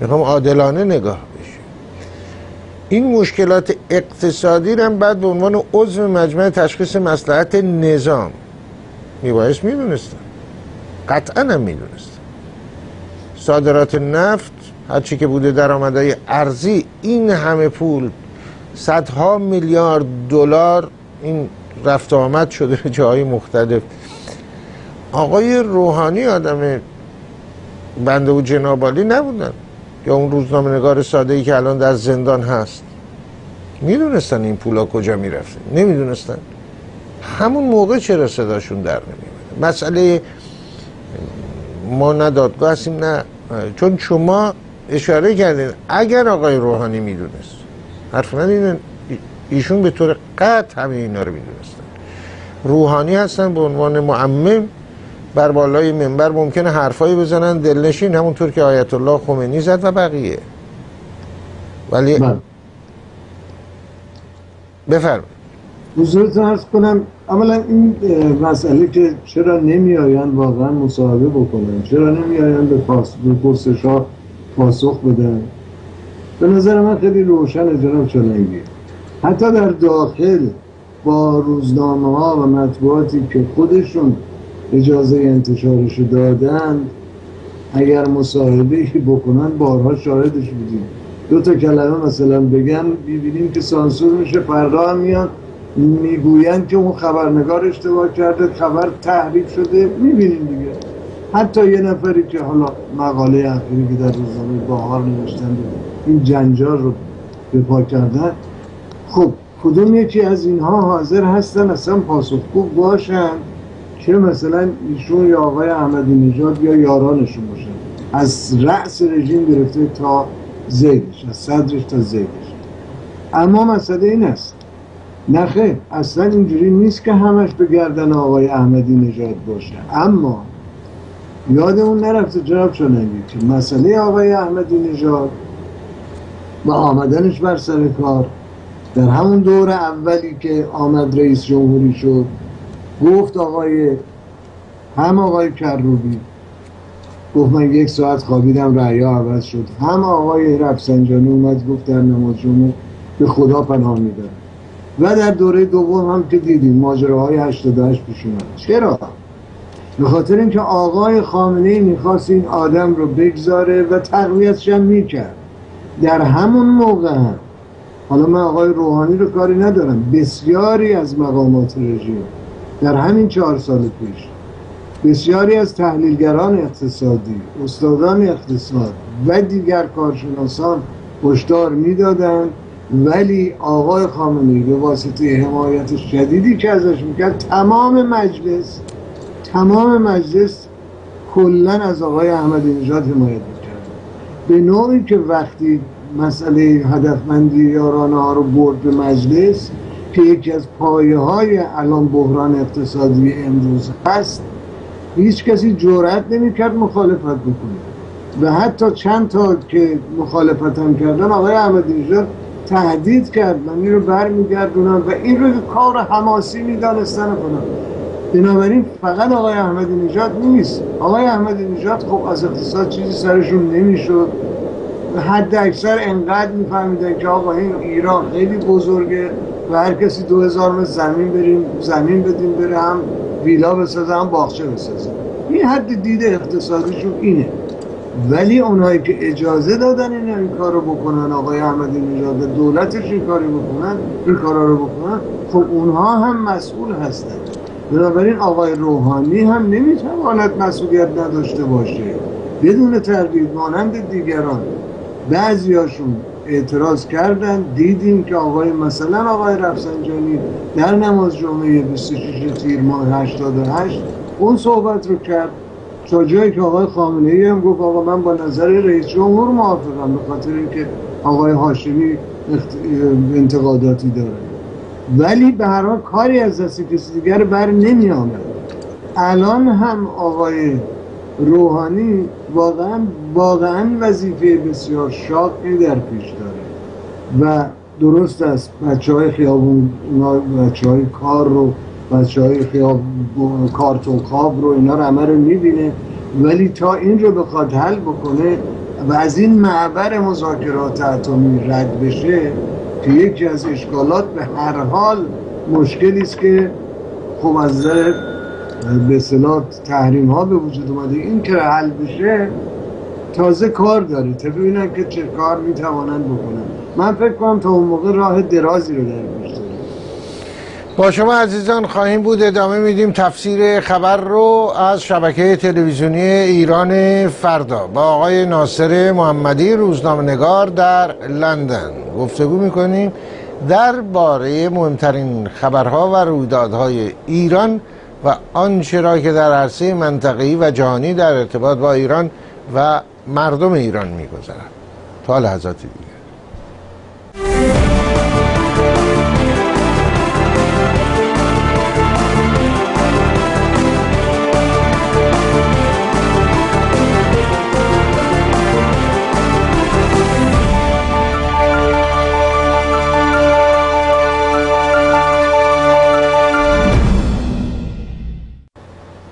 می‌خوام عادلانه نگاه بشه. این مشکلات اقتصادی رو هم بعد به عنوان عضو مجمع تشخیص مسلحت نظام میبایست می‌دونستن. قطعا هم می‌دونستن. صادرات نفت هرچی که بوده درآمدهای ارزی این همه پول صدها میلیارد دلار این رفت آمد شده به جاهای مختلف. آقای روحانی آدم بنده و جنابالی نبودن؟ یا اون روزنامه نگار ساده ای که الان در زندان هست؟ می‌دونستن این پولا کجا می‌رفته. نمی‌دونستن. همون موقع چرا صداشون در نمیمونه مسئله ما نه دادگاه هستیم نه چون شما اشاره کردین اگر آقای روحانی می‌دونست. حرف ندینن ایشون به طور قطع همه اینا رو می‌دونستن. روحانی هستن به عنوان معمم بر بالای منبر ممکنه حرفایی بزنن دلنشین همونطور که آیت الله خمینی زد و بقیه. ولی بله. بفرم حضورتون ارز کنم اولا این مسئله که چرا نمی آیند واقعا مصاحبه بکنن؟ چرا نمی آیند به پرسش ها پاسخ بدن؟ به نظر من خیلی روشن جناب چلنگی. حتی در داخل با روزنامه ها و مطبوعاتی که خودشون اجازه انتشارش دادن اگر مصاحبه بکنن بارها شاهدش بودیم دو تا کلمه مثلا بگن ببینیم که سانسور میشه فردا هم میان می‌گویند که اون خبرنگار اشتباه کرده خبر تحریف شده می‌بینیم دیگه. حتی یه نفری که حالا مقاله اخیری که در روزنامه باهار نوشتن این جنجال رو به پا کردن خب کدوم یکی از اینها حاضر هستن؟ اصلا پاسخگو باشن؟ که مثلا ایشون یا آقای احمدی نژاد یا یارانشون باشن؟ از رأس رژیم گرفته تا زیدش از صدرش تا زیدش. اما مسئله این است. نخه اصلا اینجوری نیست که همش به گردن آقای احمدی نژاد باشه. اما یادمون نرفته جناب چنانگی که مسئله آقای احمدی نژاد و آمدنش بر سر کار در همون دور اولی که آمد رئیس جمهوری شد گفت آقای هم آقای کروبی گفت من یک ساعت خوابیدم رعیا عوض شد. هم آقای رفسنجانی اومد گفت در نماز جمعه به خدا پناه میدارم. و در دوره دوم هم که دیدیم ماجراهای 88 پیش اومد. چرا؟ به خاطر اینکه آقای خامنه ای می‌خواست این آدم رو بگذاره و تقویتش هم می‌کرد. در همون موقع هم حالا من آقای روحانی رو کاری ندارم. بسیاری از مقامات رژیم در همین چهار سال پیش بسیاری از تحلیلگران اقتصادی استادان اقتصاد و دیگر کارشناسان هشدار می‌دادند. ولی آقای خامنه‌ای به واسطه حمایت شدیدی که ازش می‌کرد تمام مجلس تمام مجلس کلا از آقای احمدی نژاد حمایت می‌کرد. به نوعی که وقتی مسئله هدفمندی یارانه ها رو برد به مجلس که یکی از پایه های الان بحران اقتصادی امروز هست. هیچ کسی جرأت نمی‌کرد مخالفت بکنه. و حتی چند تا که مخالفت هم کردن آقای احمدی نژاد تهدید کرد من این رو برمیگردونم و این رو کار حماسی می‌دانستن کنم بنابراین فقط آقای احمدی نژاد نیست. آقای احمدی نژاد خب از اقتصاد چیزی سرشون نمی‌شد. حد اکثر انقدر میفهمیدن که آقا این ایران خیلی بزرگه و هر کسی دو هزار متر زمین بریم زمین بدیم بره هم ویلا بسازه هم باغچه بسازه. این حد دید اقتصادیشون اینه. ولی اونایی که اجازه دادن این این کار رو بکنن آقای احمدی نژاد دولتش این کاری بکنن این کارا رو بکنن خب اونها هم مسئول هستن. بنابراین آقای روحانی هم نمی‌تواند مسئولیت نداشته باشه. بدون تردید مانند دیگران. بعضیاشون اعتراض کردن دیدیم که آقای مثلا آقای رفسنجانی در نماز جمعه 26 تیر ماه 88 اون صحبت رو کرد. تا جایی که آقای خامنه ای هم گفت آقا من با نظر رئیس جمهور موافقم به خاطر اینکه آقای هاشمی انتقاداتی داره. ولی به هر حال کاری از دست کسی دیگر بر نمی آمد الان هم آقای روحانی واقعا واقعا وظیفه بسیار شاقی در پیش داره. و درست است بچه های خیابون بچه های کار رو بچه های خیاب کارت و خواب رو اینا رو همه رو می‌بینه. ولی تا این رو بخواد حل بکنه و از این معبر مذاکرات اتمی رد بشه که یکی از اشکالات به هر حال مشکلی است که خب از به اصطلاح تحریم ها به وجود اومده. این که حل بشه تازه کار داره. تا ببینن که چه کار می‌توانند بکنن من فکر کنم تا اون موقع راه درازی رو در با شما عزیزان خواهیم بود. ادامه میدیم تفسیر خبر رو از شبکه تلویزیونی ایران فردا. با آقای ناصر محمدی روزنامه نگار در لندن. گفتگو می‌کنیم باره مهمترین خبرها و رویدادهای ایران. و آنچه را که در عرصه منطقه‌ای و جهانی در ارتباط با ایران و مردم ایران میگذرد. تا لحظات دیگه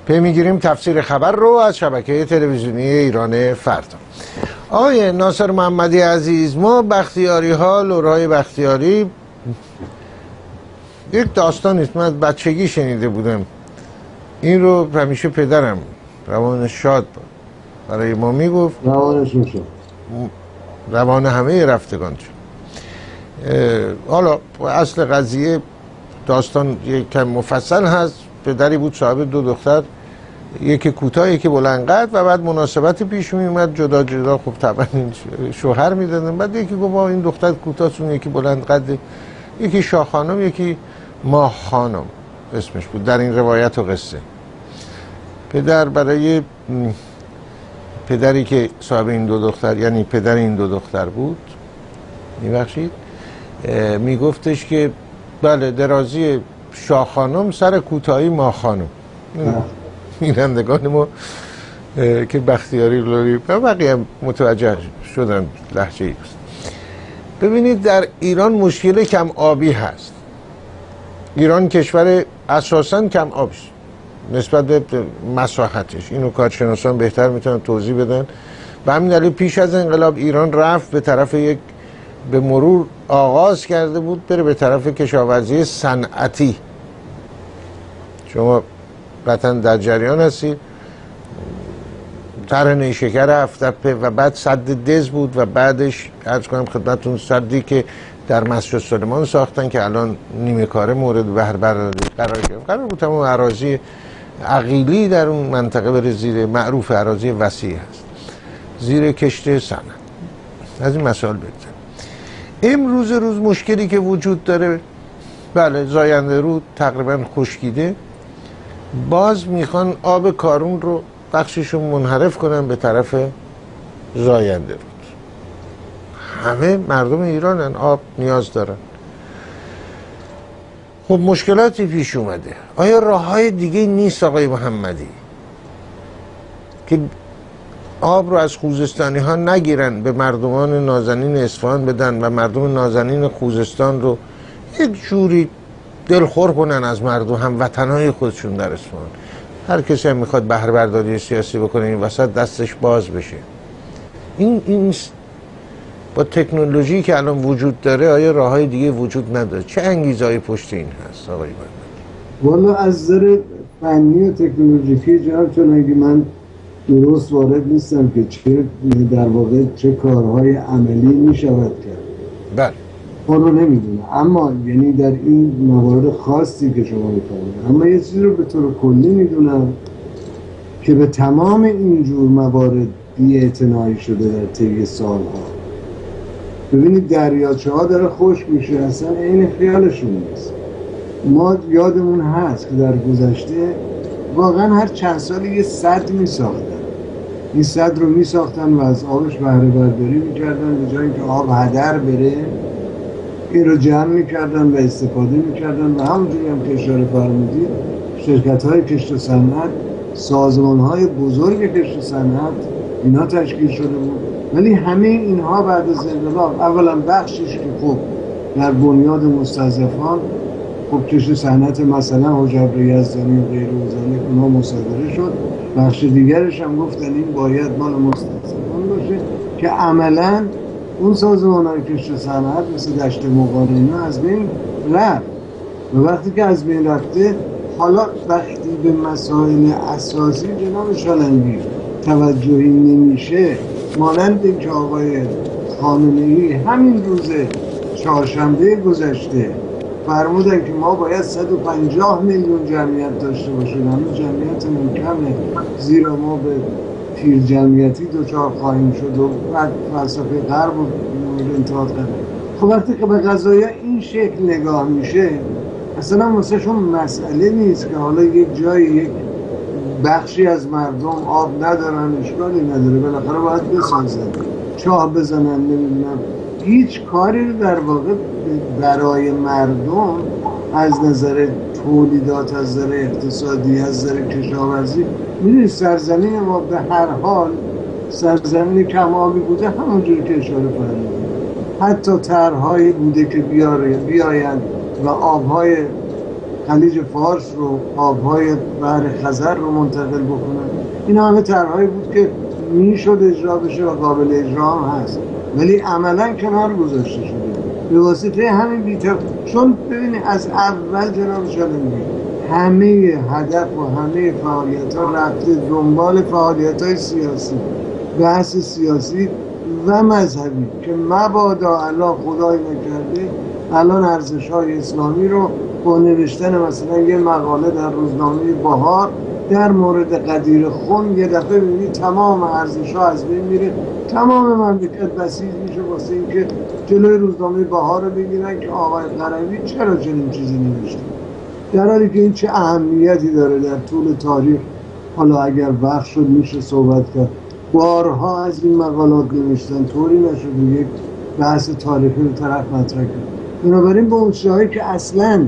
پی می‌گیریم تفسیر خبر رو از شبکه تلویزیونی ایران فردا. آقای ناصر محمدی عزیز ما بختیاری ها لورهای بختیاری یک داستان است. من بچگی شنیده بودم. این رو همیشه پدرم روان شاد برای ما می‌گفت. روان همه رفتگان شد. حالا اصل قضیه داستان یک کم مفصل هست. پدری بود صاحب دو دختر. یکی کوتاه یکی بلند قد و بعد مناسبت پیش می اومد جدا جدا خب طبعا شوهر می‌دادن بعد یکی گفت این دختر کوتاهشون یکی بلند قد یکی شاه خانم یکی ماه خانم اسمش بود. در این روایت و قصه. پدر برای پدری که صاحب این دو دختر یعنی پدر این دو دختر بود میبخشید میگفتش که بله درازی شاه خانم سر کوتاهی ما خانم. میرندگان ما که بختیاری لوری و بقیه متوجه شدن لحجه ای ببینید در ایران مشکل کم آبی هست. ایران کشور اساسا کم آبی. نسبت به مساحتش. اینو کارشناسان بهتر می‌تونن توضیح بدن. و همین دلیل پیش از انقلاب ایران رفت به طرف یک به مرور آغاز کرده بود بره به طرف کشاورزی صنعتی. شما قطعا در جریان هستید طرح نیشکر هفتپه و بعد صد دز بود و بعدش ارز کنم خدمتون صدی که در مسجد سلیمان ساختن که الان نیمه کاره مورد بهر قرار گرفت. قرار بود تمام عراضی عقیلی در اون منطقه بره زیر معروف عراضی وسیع هست. زیر کشته سنت از این مسائل بگذاریم امروز روز مشکلی که وجود داره بله زاینده رود تقریبا خشکیده. باز می‌خوان آب کارون رو بخششون منحرف کنن به طرف زاینده رود. همه مردم ایرانن آب نیاز دارن. خب مشکلاتی پیش اومده. آیا راه های دیگه نیست آقای محمدی؟ که آب رو از خوزستانی ها نگیرن به مردمان نازنین اصفهان بدن و مردم نازنین خوزستان رو یک جوری دلخور کنن از مردم هم وطنهای خودشون در اصفهان. هر کسی هم می‌خواد بهر برداری سیاسی بکنه این وسط دستش باز بشه. این این با تکنولوژی که الان وجود داره آیا راه های دیگه وجود نداره؟ چه انگیزهای پشت این هست آقای والا از نظر فنی و تکنولوژیکی جناب چون من درست وارد نیستم که چه در واقع چه کارهای عملی می شود کرد. بله. اون رو نمی‌دونه. اما یعنی در این موارد خاصی که شما میفرمایید. اما یه چیزی رو به طور کلی می‌دونم که به تمام اینجور موارد بی شده در طی سالها. ببینید دریاچه ها داره خوش میشه اصلا این خیالشون نیست. ما یادمون هست که در گذشته واقعا هر چند سال یه صد می این صد رو می ساختن و از آبش بهره برداری می‌کردن به جای اینکه آب هدر بره. این رو جمع می‌کردن و استفاده می‌کردن و همونجوری هم که اشاره فرمودید شرکت های کشت و صنعت سازمان های بزرگ کشت و صنعت اینا تشکیل شده بود. ولی همه اینها بعد از انقلاب اولا بخشش که خب در بنیاد مستضعفان خب کشت صنعت مثلا حجب یزدانی و غیر اوزانی اونها مصادره شد. بخش دیگرش هم گفتن این باید مال مستضعفان باشه که عملا اون سازمان های کشت صنعت مثل دشت مقارنه از بین رفت. و وقتی که از بین رفته حالا وقتی به مسائل اساسی جناب شالنگی توجهی نمیشه مانند اینکه آقای خامنه همین روز چهارشنبه گذشته فرمودن که ما باید 150 میلیون جمعیت داشته باشیم. هنوز جمعیتمون کمه زیرا ما به پیر جمعیتی دوچار خواهیم شد و بعد فلسفه غرب رو انتقاد کرد خب وقتی که به قضایی این شکل نگاه میشه اصلا واسه شون مسئله نیست که حالا یک جایی یک بخشی از مردم آب ندارن اشکالی نداره بالاخره باید بسازن چاه بزنن نمی‌دونم. هیچ کاری در واقع برای مردم از نظر تولیدات از نظر اقتصادی از نظر کشاورزی می‌دونی سرزمین ما به هر حال سرزمین کمابی بوده همونجور که اشاره فرمودید حتی ترهایی بوده که بیاین و آبهای خلیج فارس رو آبهای بحر خزر رو منتقل بکنن. این همه ترهایی بود که می‌شد اجرا بشه و قابل اجرا هست. ولی عملا کنار گذاشته شده به واسطه همین بیتر چون ببینید از اول جناب شالنگی همه هدف و همه فعالیت ها رفته دنبال فعالیت های سیاسی بحث سیاسی و مذهبی که مبادا الله خدای نکرده الان ارزش های اسلامی رو با نوشتن مثلا یه مقاله در روزنامه بهار در مورد قدیر خون یه دفعه می‌بینی تمام ارزش ها از بین میره. تمام مملکت بسیج میشه واسه اینکه جلوی روزنامه بهار رو بگیرن که آقای قرنوی چرا چنین چیزی نوشته. در حالی که این چه اهمیتی داره در طول تاریخ. حالا اگر وقت شد میشه صحبت کرد. بارها از این مقالات نوشتن طوری نشده یک بحث تاریخی رو طرف مطرح کرد. بنابراین به اون که اصلا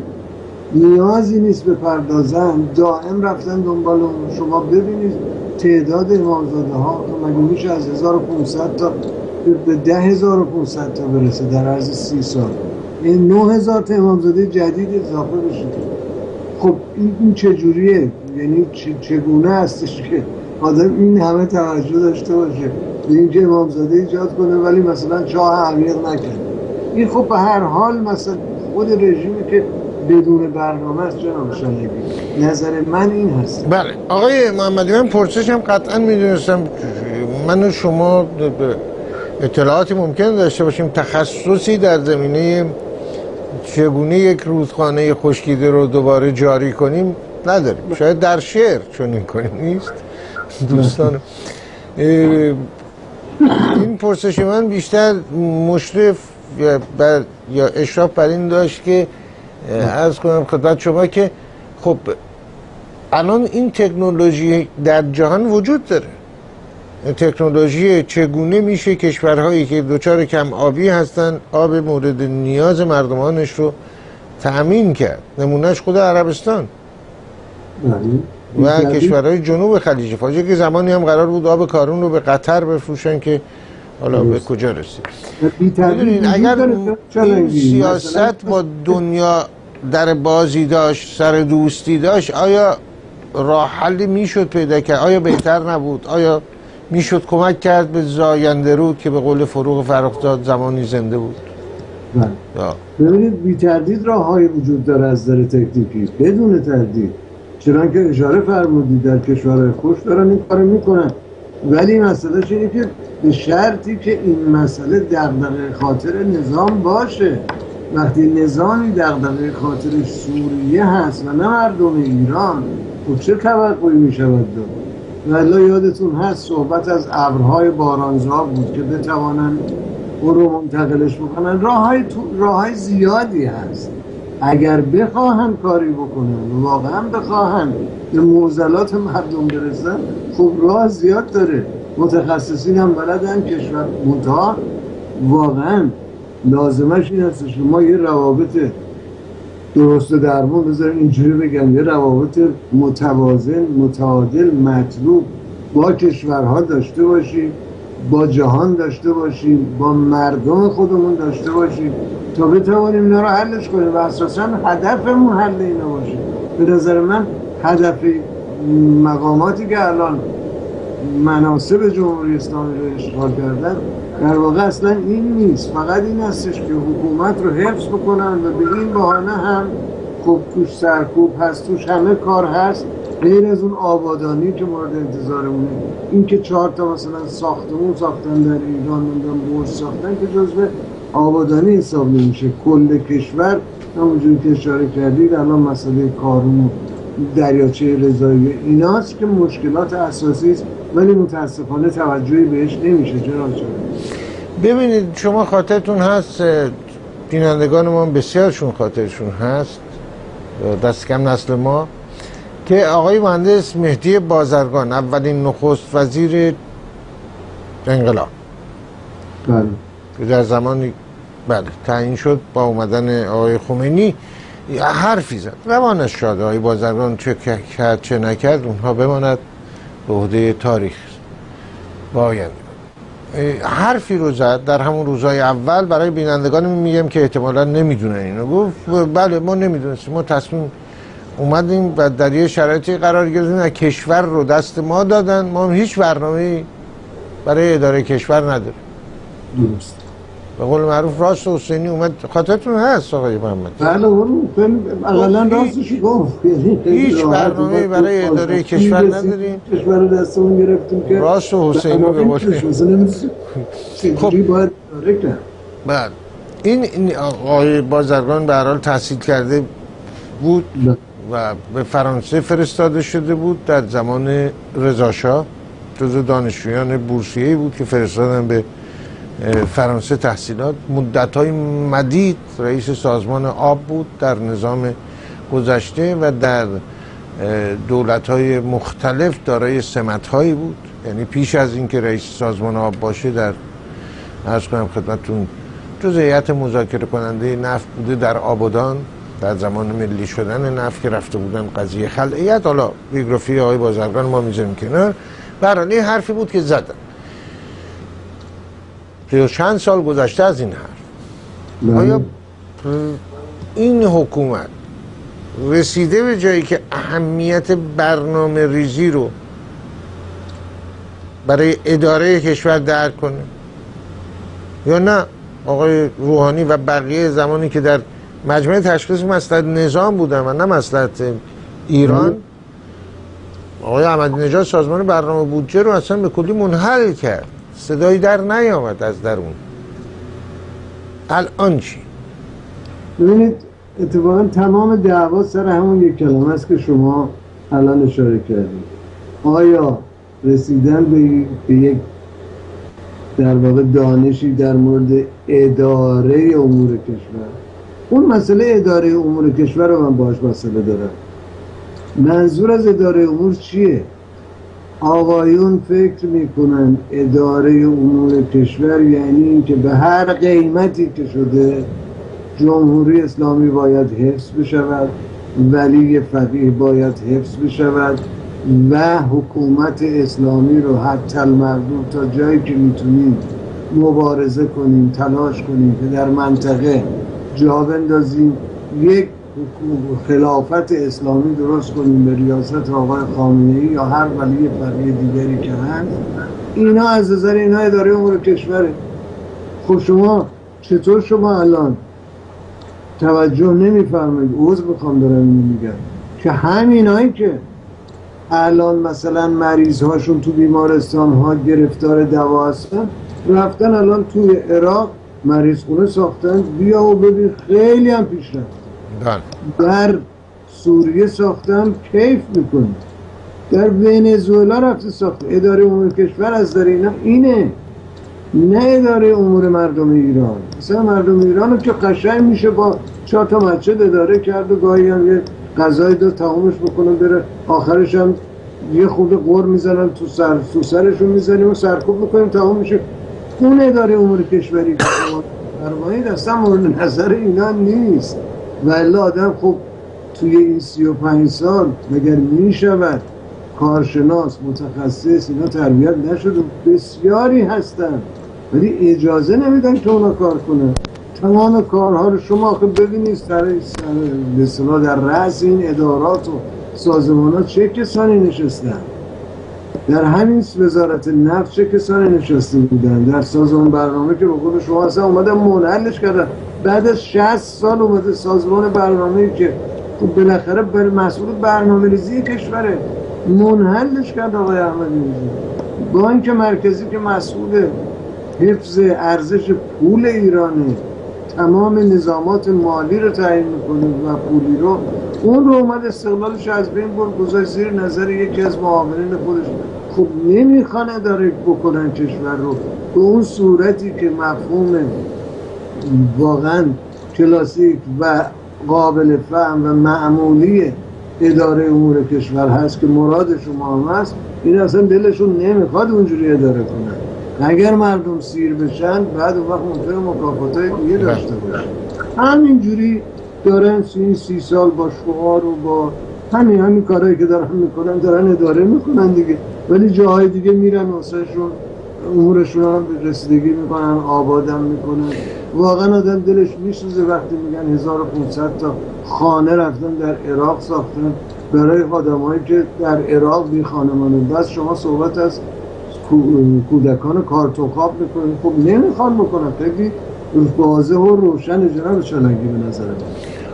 نیازی نیست به پردازن دائم رفتن دنبال شما ببینید تعداد امامزاده ها مگه میشه از 1500 تا به 10500 تا برسه در عرض سی سال. این 9000 تا امامزاده جدید اضافه بشه. خب این, این چجوریه؟ یعنی چگونه هستش که آدم این همه توجه داشته باشه؟ به اینکه امامزاده ایجاد کنه ولی مثلا شاه عمیق نکنه این خب به هر حال مثلا خود رژیمی که بدون برنامه است جناب شنگی نظر من این هست. بله. آقای محمدی من پرسشم قطعا می‌دونستم من و شما اطلاعاتی ممکن داشته باشیم تخصصی در زمینه چگونه یک رودخانه خشکیده رو دوباره جاری کنیم؟ نداریم. شاید در شعر چون این کنیم نیست. دوستان این پرسش من بیشتر مشرف یا, بر یا اشراف بر این داشت که از کنم خدمت شما که خب الان این تکنولوژی در جهان وجود داره. تکنولوژی چگونه میشه کشورهایی که دوچار کم آبی هستن آب مورد نیاز مردمانش رو تأمین کرد؟ نمونهش خود عربستان. و کشورهای جنوب خلیج فاجعه که زمانی هم قرار بود آب کارون رو به قطر بفروشن که حالا به کجا رسید اگر این سیاست با دنیا در بازی داشت سر دوستی داشت آیا راه حلی می‌شد پیدا کرد؟ آیا بهتر نبود؟ آیا می‌شد کمک کرد به زاینده رو که به قول فروغ فرخزاد زمانی زنده بود؟ بله. ببینید بی تردید راه های وجود داره از نظر تکنیکی. بدون تردید. چرا که اشاره فرمودید در کشورهای خوش دارن این کار می‌کنن. ولی مسئله اینه که به شرطی که این مسئله دغدغه خاطر نظام باشه. وقتی نظامی دغدغه خاطر سوریه هست و نه مردم ایران خب چه توقعی می شود ولی یادتون هست صحبت از ابرهای بارانزا بود که بتوانند او رو منتقلش بکنن. راه های, راه های زیادی هست. اگر بخواهن کاری بکنن واقعا بخواهن به موزلات مردم برسن خب راه زیاد داره. متخصصین هم بلدن کشور منتها واقعا لازمش این هستش که ما یه روابط درست درمون بذاریم اینجوری بگم یه روابط متوازن متعادل مطلوب با کشورها داشته باشیم با جهان داشته باشیم با مردم خودمون داشته باشیم. تا بتوانیم اینا رو حلش کنیم. و اساسا هدفمون حل اینا باشه. به نظر من هدف مقاماتی که الان مناسب جمهوری اسلامی رو اشغال کردن در واقع اصلا این نیست. فقط این هستش که حکومت رو حفظ بکنن و به این بهانه هم خب توش سرکوب هست توش همه کار هست. غیر از اون آبادانی که مورد انتظارمونه. این که چهار تا مثلا ساختمون ساختن در ایران موندن برج ساختن که جزو آبادانی حساب نمیشه. کل کشور همونجوری که اشاره کردید الان مسئله کارون دریاچه رضایی ایناست که مشکلات اساسی است ولی متاسفانه توجهی بهش نمیشه. جناب ببینید شما خاطرتون هست بینندگان ما بسیارشون خاطرشون هست دست کم نسل ما که آقای مهندس مهدی بازرگان اولین نخست وزیر انقلاب. بله. در زمانی بله تعیین شد با اومدن آقای خمینی حرفی زد. روانش شاد آقای بازرگان چه کرد چه نکرد اونها بماند به عهده تاریخ. با حرفی رو زد. در همون روزهای اول برای بینندگان میگم که احتمالا نمی‌دونن اینو. گفت بله ما نمی‌دونستیم. ما تصمیم اومدیم و در یه شرایطی قرار گرفتیم. کشور رو دست ما دادن. ما هیچ برنامه برای اداره کشور نداریم. درست. به قول معروف راست حسینی اومد خاطرتون هست آقای محمد؟ بله اون اقلا راستش گفت. یعنی هیچ برنامه برای اداره کشور نداریم. کشور دستمون گرفتیم که راست و حسینی به باشه خب. باید بعد این این آقای بازرگان به هر حال تحصیل کرده بود بله. و به فرانسه فرستاده شده بود در زمان رضاشاه جزو دانشجویان بورسیه‌ای بود که فرستادن به فرانسه تحصیلات مدت های مدید رئیس سازمان آب بود در نظام گذشته و در دولت های مختلف دارای سمت هایی بود. یعنی پیش از اینکه رئیس سازمان آب باشه در ارز کنم خدمتتون جز هیئت مذاکره کننده نفت بوده در آبادان در زمان ملی شدن نفت که رفته بودن قضیه خلعیت حالا بیوگرافی آقای بازرگان ما می‌ذاریم کنار. برحال این حرفی بود که زدن. که چند سال گذشته از این حرف. بله. آیا این حکومت رسیده به جایی که اهمیت برنامه ریزی رو برای اداره کشور درک کنه؟ یا نه؟ آقای روحانی و بقیه زمانی که در مجمع تشخیص مسئله نظام بودن و نه مسئله ایران آقای احمدی نژاد سازمان برنامه بودجه رو اصلا به کلی منحل کرد. صدایی در نیامد از درون. الان چی؟ ببینید اتفاقا تمام دعوا سر همون یک کلمه است که شما الان اشاره کردید. آیا رسیدن به, به یک در واقع دانشی در مورد اداره امور کشور؟ اون مسئله اداره امور کشور رو من باش مسئله دارم. منظور از اداره امور چیه؟ آقایون فکر می‌کنن اداره امور کشور یعنی اینکه به هر قیمتی که شده جمهوری اسلامی باید حفظ بشود ولی فقیه باید حفظ بشود و حکومت اسلامی رو حتی المردم تا جایی که می‌تونیم مبارزه کنیم تلاش کنیم که در منطقه جا بندازیم. یک خلافت اسلامی درست کنیم به ریاست آقای خامنه ای یا هر ولی فقیه دیگری که هست. اینا از نظر اینا اداره امور کشوره. خب شما چطور شما الان توجه نمیفرمایید؟ عوض بخوام دارم اینو میگم که همینایی که الان مثلا مریض هاشون تو بیمارستان ها گرفتار دوا هستن رفتن الان توی عراق مریض خونه ساختن. بیا و ببین خیلی هم پیش رفت در سوریه ساختن کیف می‌کنه در ونزوئلا رفته ساخته اداره امور کشور از داره اینا اینه. نه اداره امور مردم ایران. مثلا مردم ایران که قشنگ میشه با چهار تا مسجد اداره کرد و گاهی هم یه غذای دو تمامش بکنه بره آخرش هم یه خود قور می‌زنن تو سر تو سرشون می‌زنیم و سرکوب می‌کنیم تمام میشه. اون اداره امور کشوری فرمایید اصلا مورد نظر اینا نیست. ولی آدم خب توی این سی و پنج سال مگر می‌شود کارشناس متخصص اینا تربیت نشده؟ بسیاری هستن. ولی اجازه نمیدن که اونا کار کنن. تمام کارها رو شما آخه ببینید سر اصطلاح در رأس این ادارات و سازمان ها چه کسانی نشستن؟ در همین وزارت نفت چه کسانی نشسته بودن؟ در سازمان برنامه که به قول شما اصلا اومدن منحلش کردن. بعد از 60 سال اومده سازمان برنامه که خب بالاخره بر مسئول برنامه ریزی کشوره. منحلش کرد آقای احمدی بانک مرکزی که مسئول حفظ ارزش پول ایرانه تمام نظامات مالی رو تعیین می‌کنه و پولی رو اون رو اومد استقلالش از بین برد گذاشت زیر نظر یکی از معاونین خودش. خب نمی‌خوان اداره بکنن کشور رو. به اون صورتی که مفهوم واقعا کلاسیک و قابل فهم و معمولی اداره امور کشور هست که مراد شما هم هست. این اصلا دلشون نمی‌خواد اونجوری اداره کنن. اگر مردم سیر بشن بعد اون وقت ممکنه مکافات دیگه داشته باشن. همینجوری دارن سی سی سال با شعار و با همین همین کارهایی که دارن می‌کنن دارن اداره می‌کنن دیگه. ولی جاهای دیگه میرن واسهشون امورشون به رسیدگی می‌کنن آبادم می‌کنن. واقعا آدم دلش میسوزه وقتی میگن 1500 تا خانه رفتن در عراق ساختن. برای آدمایی که در عراق بی خانمانه. بس شما صحبت از کودکان کارتوخاب می‌کنید. خب نمی‌خوان بکنن. خیلی واضح و روشن جناب چلنگی به نظر من.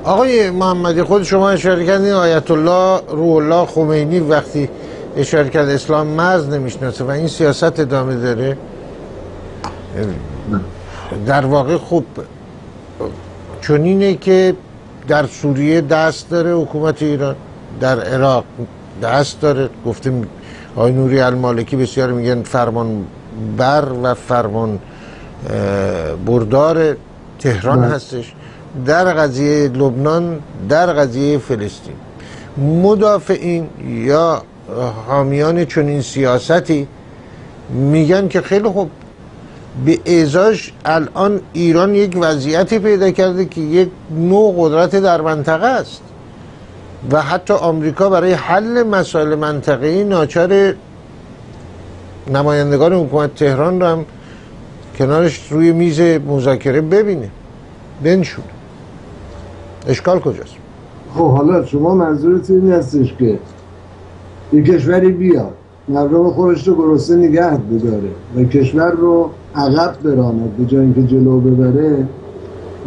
آقای محمدی خود شما اشاره کردین آیت الله روح الله خمینی وقتی اشاره کرد اسلام مرز نمی‌شناسه و این سیاست ادامه داره. در واقع خوب چنینه که در سوریه دست داره حکومت ایران در عراق دست داره. گفتیم آقای نوری المالکی بسیار میگن فرمان بر و فرمان بردار تهران بله. هستش. در قضیه لبنان در قضیه فلسطین. مدافعین یا حامیان چنین سیاستی میگن که خیلی خوب. به ازاش الان ایران یک وضعیتی پیدا کرده که یک نوع قدرت در منطقه است. و حتی آمریکا برای حل مسائل منطقه‌ای ناچار نمایندگان حکومت تهران رو هم کنارش روی میز مذاکره ببینه. بنشونه اشکال کجاست؟ خب حالا شما منظورت این هستش که یک کشوری بیاد. مردم خودش رو گرسنه نگه بداره و کشور رو عقب براند به جای اینکه جلو ببره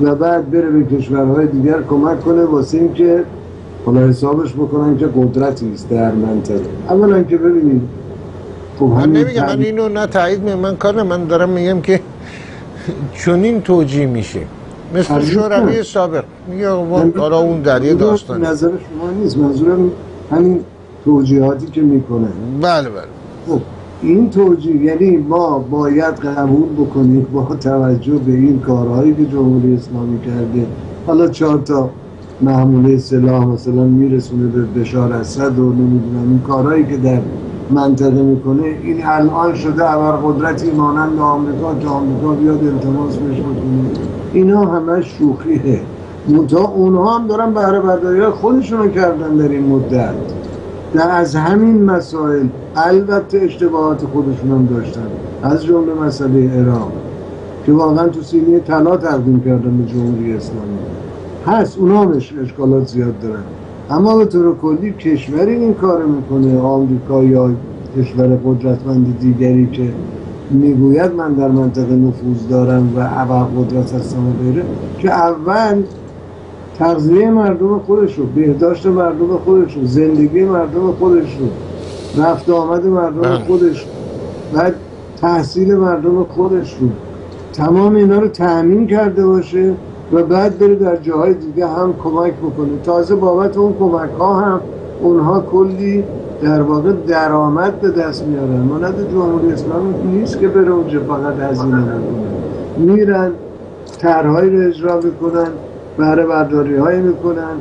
و بعد بره به کشورهای دیگر کمک کنه واسه اینکه حالا حسابش بکنن که قدرتی است در منطقه. اولا که ببینید خب من نمیگم من اینو نه تایید می من کار من دارم میگم که چنین توجیه میشه. مثل شوروی سابق. میگه حالا اون در یه داستان نظر شما نیست. منظورم همین توجیهاتی که می‌کنه. بله بله. خب این توجیه یعنی ما باید قبول بکنیم با توجه به این کارهایی که جمهوری اسلامی کرده. حالا چهار تا محموله سلاح مثلا میرسونه به بشار اسد و نمی‌دونم این کارهایی که در منطقه می‌کنه. این الان شده اول قدرتی مانند آمریکا که آمریکا بیاد التماس بهش بکنه. اینا همه شوخیه. منتها اونها هم دارن بهره برداری خودشونو کردن در این مدت. در از همین مسائل البته اشتباهات خودشون هم داشتن. از جمله مسئله ایران که واقعا تو سینی طلا تقدیم کردن به جمهوری اسلامی. هست اونا اشکالات زیاد دارن. اما به طور کلی کشوری این کار می‌کنه آمریکا یا کشور قدرتمند دیگری که می‌گوید من در منطقه نفوذ دارم و ابر قدرت هستم و غیره که اول تغذیه مردم خودش رو بهداشت مردم خودش رو زندگی مردم خودش رو رفت آمد مردم بله. خودش و تحصیل مردم خودش رو تمام اینا رو تأمین کرده باشه و بعد بره در جاهای دیگه هم کمک بکنه. تازه بابت اون کمک ها هم اونها کلی در واقع درآمد به دست میارن. مانند جمهوری اسلامی نیست که بره اونجا فقط هزینه نکنه میرن طرحهایی رو اجرا می‌کنن. بهره برداری هایی می‌کنن.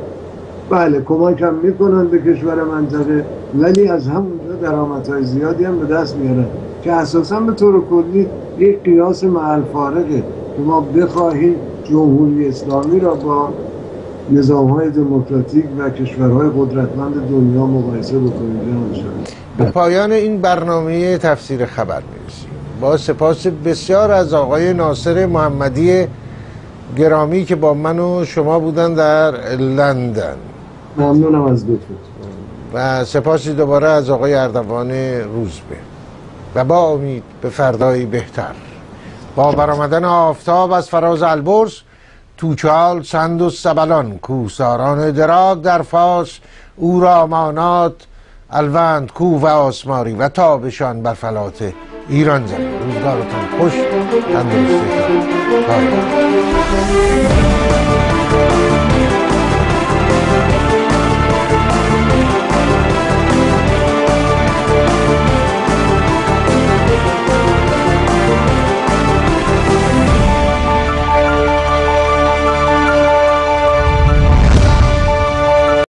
بله کمک هم می‌کنن به کشور منطقه ولی از همونجا درآمد های زیادی هم به دست میارن که اساسا به طور کلی یک قیاس محل فارغه که ما بخواهیم جمهوری اسلامی را با نظام های دموکراتیک و کشورهای قدرتمند دنیا مقایسه بکنیم. به پایان این برنامه تفسیر خبر می‌رسیم. با سپاس بسیار از آقای ناصر محمدی گرامی که با من و شما بودن در لندن. ممنونم از لطفت. و سپاسی دوباره از آقای اردوان روزبه. و با امید به فردایی بهتر. با برآمدن آفتاب از فراز البرز توچال سند و سبلان کوساران دراگ در فاس او را مانات الوند کو و آسماری و تابشان بر فلات ایران زمین. روزگارتان خوش Bible.